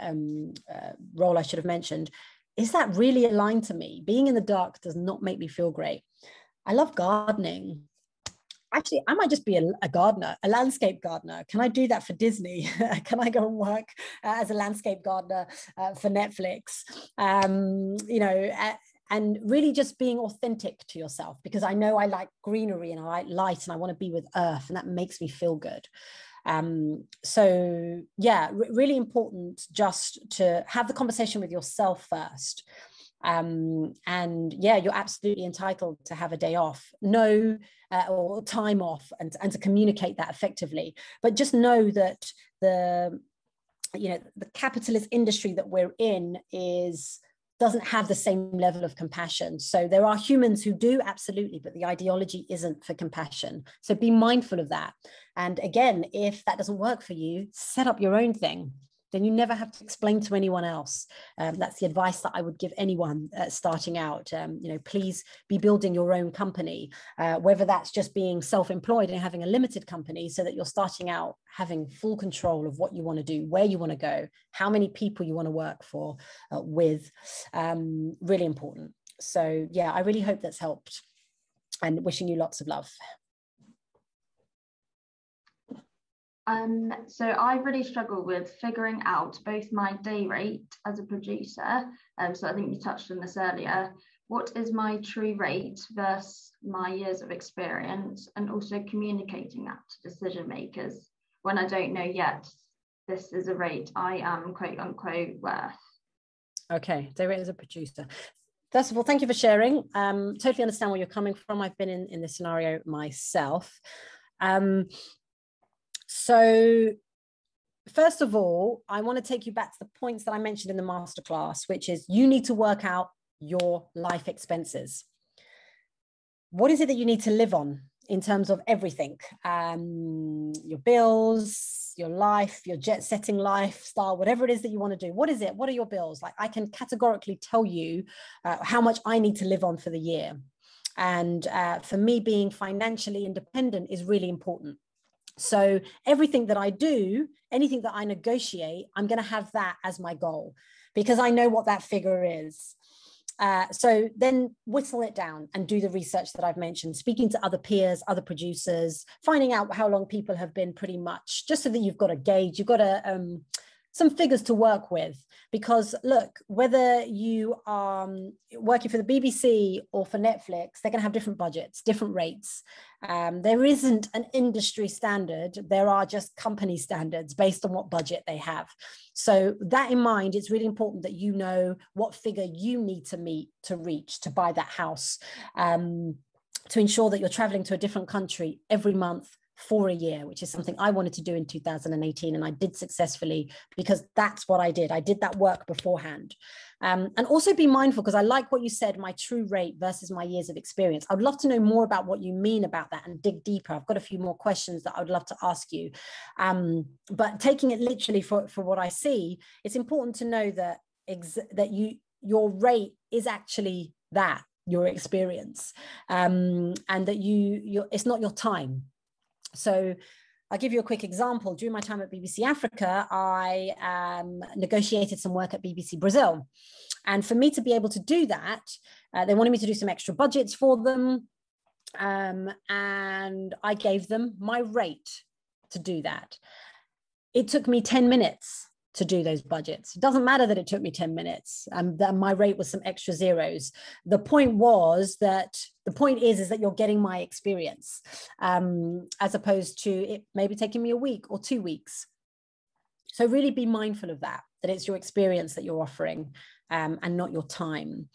um, uh, role I should have mentioned is that really aligned to me? Being in the dark does not make me feel great. I love gardening. Actually, I might just be a, a gardener, a landscape gardener. Can I do that for Disney? [LAUGHS] Can I go and work uh, as a landscape gardener uh, for Netflix? Um, you know, uh, and really just being authentic to yourself because I know I like greenery and I like light and I want to be with earth and that makes me feel good. Um, so yeah, really important just to have the conversation with yourself first. Um, and yeah, you're absolutely entitled to have a day off, no, uh, or time off, and, and to communicate that effectively. But just know that the, you know, the capitalist industry that we're in is doesn't have the same level of compassion. So there are humans who do absolutely, but the ideology isn't for compassion. So be mindful of that. And again, if that doesn't work for you, set up your own thing. Then you never have to explain to anyone else. Um, that's the advice that I would give anyone uh, starting out. Um, you know, please be building your own company, uh, whether that's just being self-employed and having a limited company, so that you're starting out having full control of what you want to do, where you want to go, how many people you want to work for, uh, with. Um, really important. So yeah, I really hope that's helped, and wishing you lots of love. Um, so I really struggle with figuring out both my day rate as a producer. Um, so I think you touched on this earlier. What is my true rate versus my years of experience, and also communicating that to decision makers when I don't know yet this is a rate I am quote unquote worth. Okay, day rate as a producer. First of all, thank you for sharing. Um, totally understand where you're coming from. I've been in, in this scenario myself. Um, so first of all, I want to take you back to the points that I mentioned in the masterclass, which is you need to work out your life expenses. What is it that you need to live on in terms of everything? Um, your bills, your life, your jet setting lifestyle, whatever it is that you want to do. What is it? What are your bills? Like I can categorically tell you uh, how much I need to live on for the year. And uh, for me, being financially independent is really important. So everything that I do, anything that I negotiate, I'm going to have that as my goal because I know what that figure is. Uh, so then whittle it down and do the research that I've mentioned, speaking to other peers, other producers, finding out how long people have been pretty much, just so that you've got a gauge, you've got a, um, some figures to work with. Because look whether you are um, working for the bbc or for netflix they're going to have different budgets different rates. Um, there isn't an industry standard. There are just company standards based on what budget they have. So that in mind it's really important that you know what figure you need to meet to reach to buy that house um, to ensure that you're traveling to a different country every month for a year, which is something I wanted to do in 2018. And I did successfully because that's what I did. I did that work beforehand. Um, and also be mindful because I like what you said my true rate versus my years of experience. I'd love to know more about what you mean about that and dig deeper. I've got a few more questions that I would love to ask you. Um, but taking it literally for, for what I see, it's important to know that, ex- that you your rate is actually that your experience um, and that you you it's not your time so I'll give you a quick example. During my time at BBC Africa, I um, negotiated some work at BBC Brazil. And for me to be able to do that, uh, they wanted me to do some extra budgets for them. Um, and I gave them my rate to do that. It took me 10 minutes to do those budgets. It doesn't matter that it took me 10 minutes and that my rate was some extra zeros. The point was that the point is, is that you're getting my experience um, as opposed to it maybe taking me a week or two weeks. So really be mindful of that, that it's your experience that you're offering um, and not your time.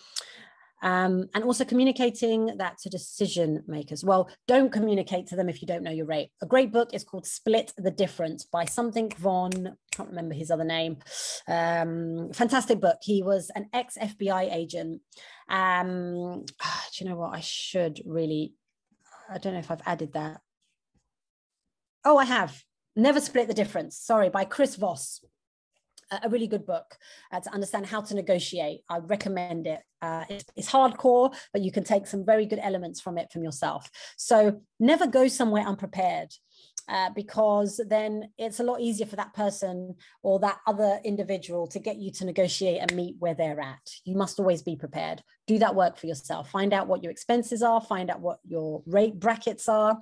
Um, and also communicating that to decision makers. Well, don't communicate to them if you don't know your rate. A great book is called Split the Difference by something Von, can't remember his other name. Um, fantastic book. He was an ex FBI agent. Um, do you know what? I should really, I don't know if I've added that. Oh, I have. Never Split the Difference. Sorry, by Chris Voss a really good book uh, to understand how to negotiate. I recommend it. Uh, it's, it's, hardcore, but you can take some very good elements from it from yourself. So never go somewhere unprepared. Uh, because then it's a lot easier for that person or that other individual to get you to negotiate and meet where they're at. You must always be prepared. Do that work for yourself. Find out what your expenses are, find out what your rate brackets are.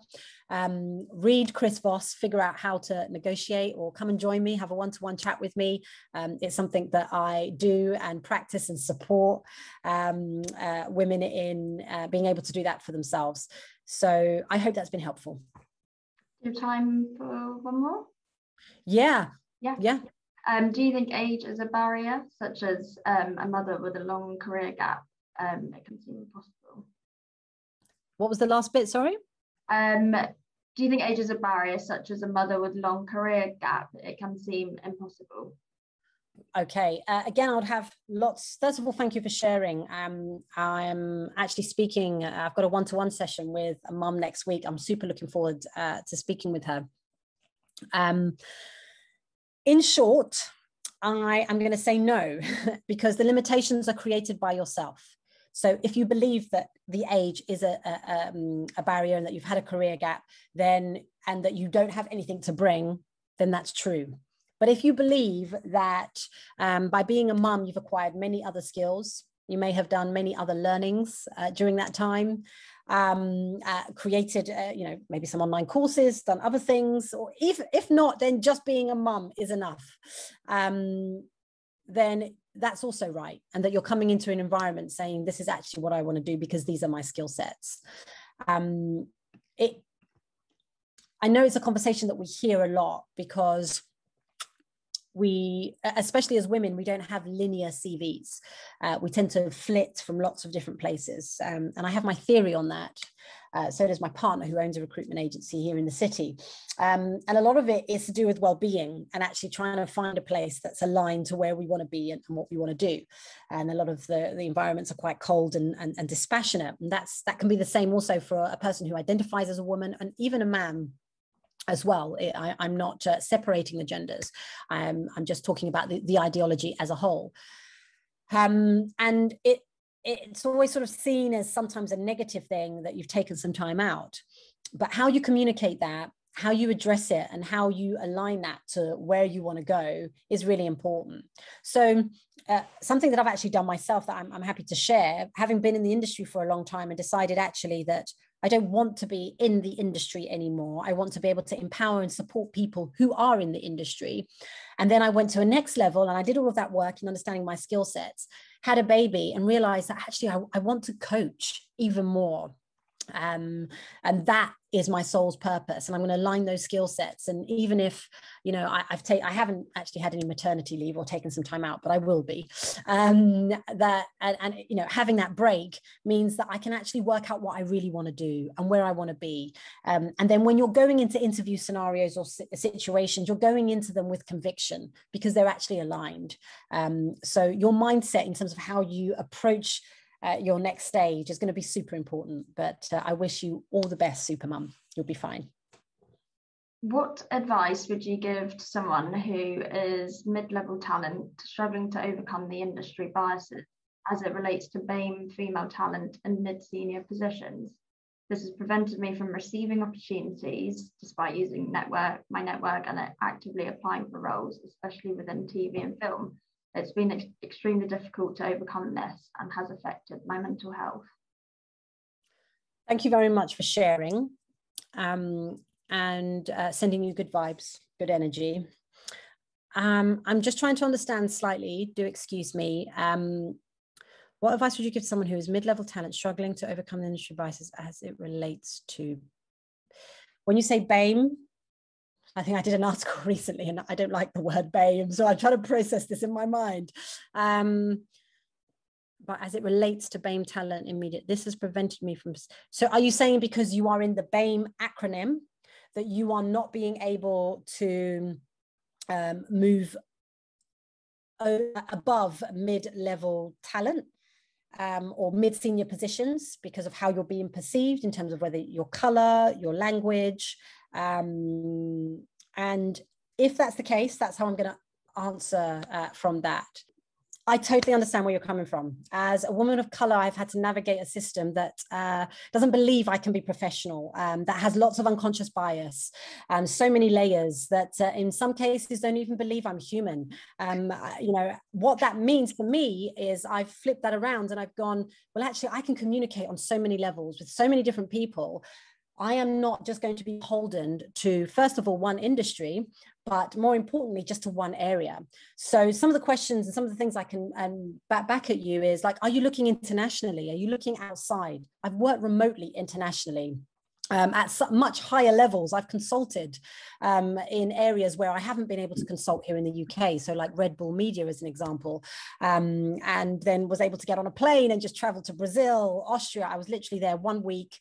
Um, read Chris Voss, figure out how to negotiate, or come and join me, have a one to one chat with me. Um, it's something that I do and practice and support um, uh, women in uh, being able to do that for themselves. So I hope that's been helpful. Do you have time for one more? Yeah. Yeah. Yeah. Um, do you think age is a barrier, such as um, a mother with a long career gap? Um, it can seem impossible. What was the last bit? Sorry. Um, do you think age is a barrier, such as a mother with long career gap? It can seem impossible. Okay. Uh, again, I would have lots. First of all, thank you for sharing. Um, I'm actually speaking. Uh, I've got a one-to-one session with a mum next week. I'm super looking forward uh, to speaking with her. Um, in short, I am going to say no [LAUGHS] because the limitations are created by yourself. So if you believe that the age is a, a, um, a barrier and that you've had a career gap, then and that you don't have anything to bring, then that's true. But if you believe that um, by being a mum, you've acquired many other skills, you may have done many other learnings uh, during that time, um, uh, created, uh, you know, maybe some online courses, done other things, or if if not, then just being a mum is enough. Um, then that's also right, and that you're coming into an environment saying, "This is actually what I want to do because these are my skill sets." Um, it, I know it's a conversation that we hear a lot because we, especially as women, we don't have linear CVs. Uh, we tend to flit from lots of different places. Um, and I have my theory on that. Uh, so does my partner, who owns a recruitment agency here in the city. Um, and a lot of it is to do with well-being and actually trying to find a place that's aligned to where we want to be and, and what we want to do. And a lot of the, the environments are quite cold and, and, and dispassionate. And that's that can be the same also for a person who identifies as a woman and even a man as well. I, am not uh, separating the genders. I'm, I'm just talking about the, the ideology as a whole. Um, and it, it's always sort of seen as sometimes a negative thing that you've taken some time out. But how you communicate that, how you address it, and how you align that to where you want to go is really important. So, uh, something that I've actually done myself that I'm, I'm happy to share, having been in the industry for a long time and decided actually that I don't want to be in the industry anymore. I want to be able to empower and support people who are in the industry. And then I went to a next level and I did all of that work in understanding my skill sets, had a baby, and realized that actually I, I want to coach even more um, and that is my soul's purpose and i'm going to align those skill sets and even if you know I, have taken i haven't actually had any maternity leave or taken some time out but i will be um, that and, and you know having that break means that i can actually work out what i really want to do and where i want to be um, and then when you're going into interview scenarios or situations you're going into them with conviction because they're actually aligned um, so your mindset in terms of how you approach uh, your next stage is going to be super important. But uh, I wish you all the best, super mum. You'll be fine. What advice would you give to someone who is mid level talent struggling to overcome the industry biases as it relates to BAME female talent in mid senior positions? This has prevented me from receiving opportunities despite using network, my network and actively applying for roles, especially within TV and film, it's been ex- extremely difficult to overcome this and has affected my mental health. Thank you very much for sharing um, and uh, sending you good vibes, good energy. Um, I'm just trying to understand slightly. Do excuse me. Um, what advice would you give someone who is mid-level talent struggling to overcome the industry biases as it relates to? When you say BAME, I think I did an [LAUGHS] article recently, and I don't like the word BAME, so I'm trying to process this in my mind. Um, but as it relates to BAME talent immediate, this has prevented me from. So, are you saying because you are in the BAME acronym that you are not being able to um, move above mid-level talent um, or mid-senior positions because of how you're being perceived in terms of whether your color, your language, um, and if that's the case, that's how I'm going to answer uh, from that. I totally understand where you're coming from. As a woman of color, I've had to navigate a system that uh, doesn't believe I can be professional, um, that has lots of unconscious bias, and so many layers that uh, in some cases don't even believe I'm human. Um, you know, what that means for me is I've flipped that around and I've gone, well, actually, I can communicate on so many levels with so many different people I am not just going to be holden to, first of all, one industry, but more importantly, just to one area. So some of the questions and some of the things I can um, back, back at you is like, are you looking internationally? Are you looking outside? I've worked remotely internationally. Um, at much higher levels, I've consulted um, in areas where I haven't been able to consult here in the UK. So, like Red Bull Media, as an example, um, and then was able to get on a plane and just travel to Brazil, Austria. I was literally there one week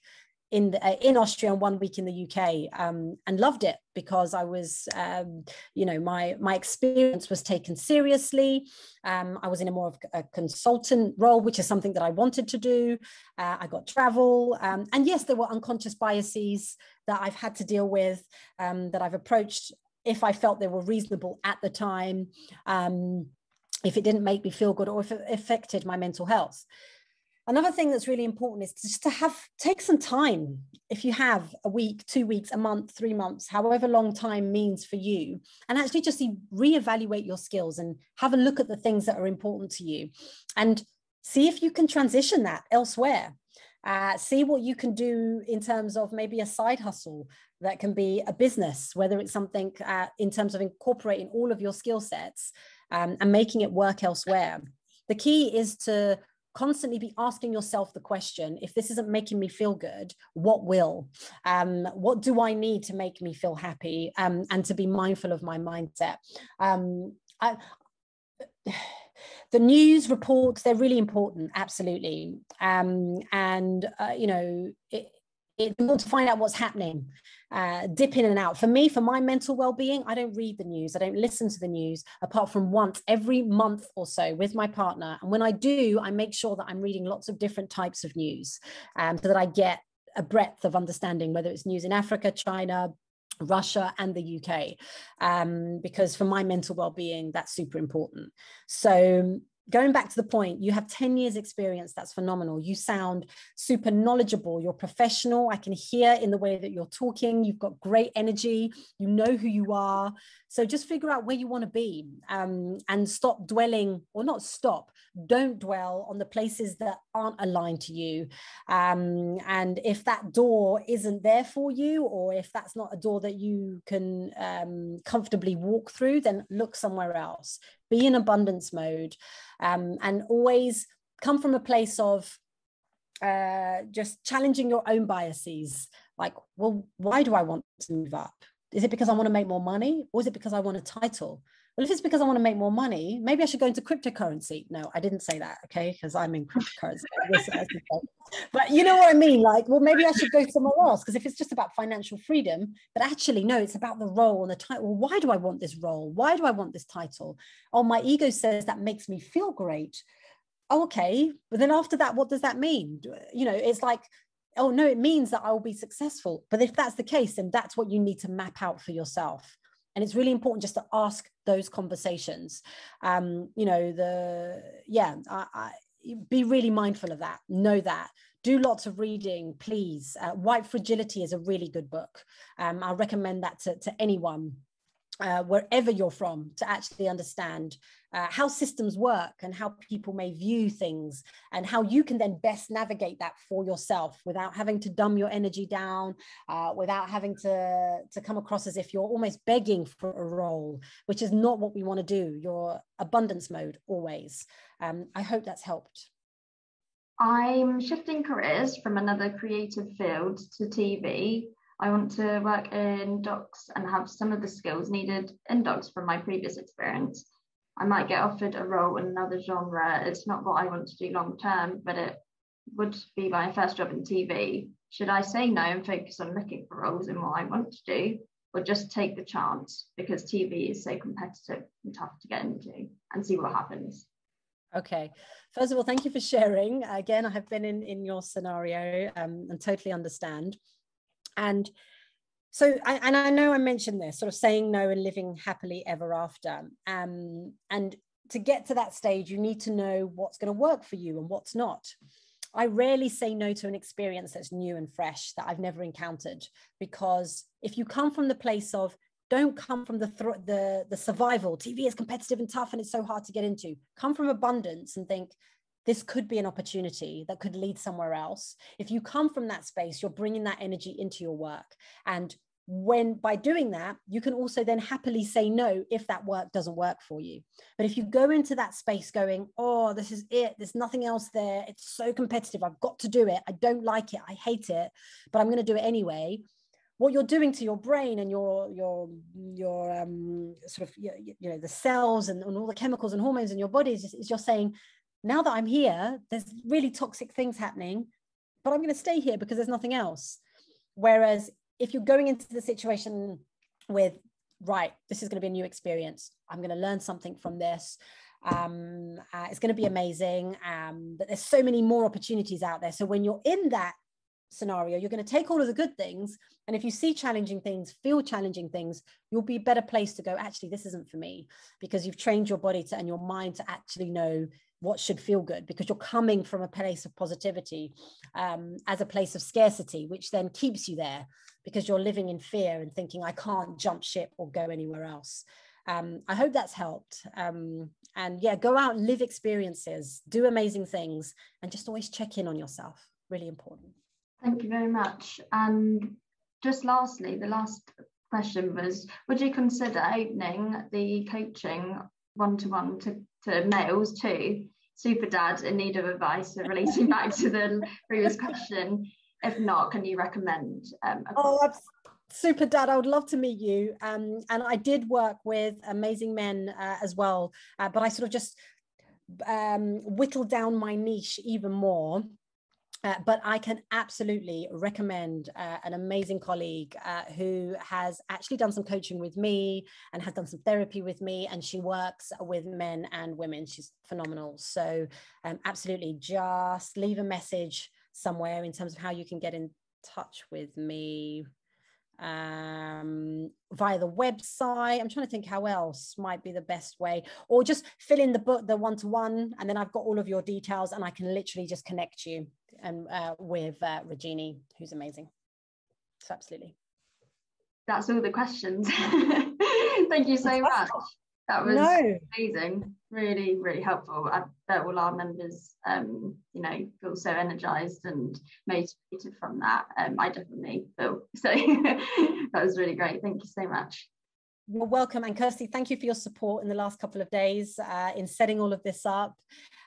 in the, uh, in Austria and one week in the UK, um, and loved it because I was, um, you know, my my experience was taken seriously. Um, I was in a more of a consultant role, which is something that I wanted to do. Uh, I got travel, um, and yes, there were unconscious biases that I've had to deal with, um, that I've approached if I felt they were reasonable at the time, um, if it didn't make me feel good or if it affected my mental health another thing that's really important is just to have take some time if you have a week two weeks a month three months however long time means for you and actually just reevaluate your skills and have a look at the things that are important to you and see if you can transition that elsewhere. Uh, see what you can do in terms of maybe a side hustle that can be a business whether it's something uh, in terms of incorporating all of your skill sets um, and making it work elsewhere. The key is to constantly be asking yourself the question if this isn't making me feel good what will? Um, what do i need to make me feel happy um, and to be mindful of my mindset? Um, I, [SIGHS] the news reports they're really important absolutely. Um, and uh, you know it, it's important to find out what's happening uh, dip in and out. For me, for my mental well-being, I don't read the news. I don't listen to the news apart from once every month or so with my partner. And when I do, I make sure that I'm reading lots of different types of news um, so that I get a breadth of understanding, whether it's news in Africa, China, Russia and the UK, um, because for my mental well-being, that's super important. So going back to the point, you have 10 years experience. That's phenomenal. You sound super knowledgeable. You're professional. I can hear in the way that you're talking. You've got great energy. You know who you are. So just figure out where you want to be um, and stop dwelling, or not stop, don't dwell on the places that aren't aligned to you. Um, and if that door isn't there for you, or if that's not a door that you can um, comfortably walk through, then look somewhere else. Be in abundance mode um, and always come from a place of uh, just challenging your own biases. Like, well, why do I want to move up? Is it because I want to make more money or is it because I want a title? Well, if it's because I want to make more money, maybe I should go into cryptocurrency. No, I didn't say that, okay? Because I'm in cryptocurrency. but you know what I mean? Like, well, maybe I should go somewhere else. Because if it's just about financial freedom, but actually, no, it's about the role and the title. Well, why do I want this role? Why do I want this title? Oh, my ego says that makes me feel great. Oh, okay. But then after that, what does that mean? You know, it's like oh no it means that i will be successful but if that's the case then that's what you need to map out for yourself and it's really important just to ask those conversations. Um you know the yeah I, I, be really mindful of that. Know that. Do lots of reading please. Uh, white fragility is a really good book. Um, i recommend that to, to anyone uh, wherever you're from to actually understand uh, how systems work and how people may view things and how you can then best navigate that for yourself without having to dumb your energy down uh, without having to to come across as if you're almost begging for a role which is not what we want to do. Your abundance mode always. Um, i hope that's helped. I'm shifting careers from another creative field to tv I want to work in docs and have some of the skills needed in docs from my previous experience. I might get offered a role in another genre. It's not what I want to do long term, but it would be my first job in TV. Should I say no and focus on looking for roles in what I want to do, or just take the chance because TV is so competitive and tough to get into and see what happens? Okay. First of all, thank you for sharing. Again, I have been in, in your scenario um, and totally understand. And so, I, and I know I mentioned this sort of saying no and living happily ever after. Um, and to get to that stage, you need to know what's going to work for you and what's not. I rarely say no to an experience that's new and fresh that I've never encountered because if you come from the place of don't come from the th- the the survival TV is competitive and tough and it's so hard to get into come from abundance and think this could be an opportunity that could lead somewhere else. If you come from that space, you're bringing that energy into your work. And when by doing that, you can also then happily say no if that work doesn't work for you. But if you go into that space going, oh, this is it, there's nothing else there, it's so competitive, I've got to do it, I don't like it, I hate it, but I'm going to do it anyway. What you're doing to your brain and your your your um, sort of you know the cells and, and all the chemicals and hormones in your body is, is you're saying now that I'm here, there's really toxic things happening, but I'm going to stay here because there's nothing else. Whereas if you're going into the situation with, right, this is going to be a new experience, I'm going to learn something from this. Um, uh, it's going to be amazing. Um, but there's so many more opportunities out there. So when you're in that scenario, you're going to take all of the good things. And if you see challenging things, feel challenging things, you'll be a better place to go, actually, this isn't for me because you've trained your body to and your mind to actually know what should feel good because you're coming from a place of positivity um, as a place of scarcity, which then keeps you there because you're living in fear and thinking, I can't jump ship or go anywhere else. Um, I hope that's helped. Um, and yeah, go out, live experiences, do amazing things, and just always check in on yourself. Really important. Thank you very much. And just lastly, the last question was Would you consider opening the coaching one to one to to males too. Super dad in need of advice, relating back to the previous question. If not, can you recommend? Um, oh, super dad i would love to meet you um, and i did work with amazing men uh, as well uh, but i sort of just um, whittled down my niche even more uh, but I can absolutely recommend uh, an amazing colleague uh, who has actually done some coaching with me and has done some therapy with me, and she works with men and women. She's phenomenal. So, um, absolutely, just leave a message somewhere in terms of how you can get in touch with me um, via the website. I'm trying to think how else might be the best way, or just fill in the book, the one to one, and then I've got all of your details, and I can literally just connect you and uh, with uh, Regini, who's amazing. So absolutely. That's all the questions. [LAUGHS] Thank you so much. That was no. amazing. Really, really helpful. I bet all our members, um, you know, feel so energized and motivated from that. Um, I definitely feel so. [LAUGHS] that was really great. Thank you so much. You're welcome. And Kirsty, thank you for your support in the last couple of days uh, in setting all of this up.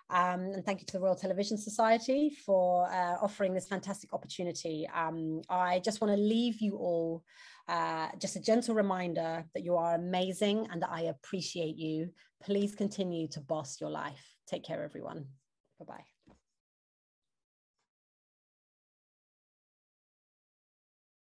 Um, and thank you to the Royal Television Society for uh, offering this fantastic opportunity. Um, I just want to leave you all uh, just a gentle reminder that you are amazing and that I appreciate you. Please continue to boss your life. Take care, everyone. Bye bye.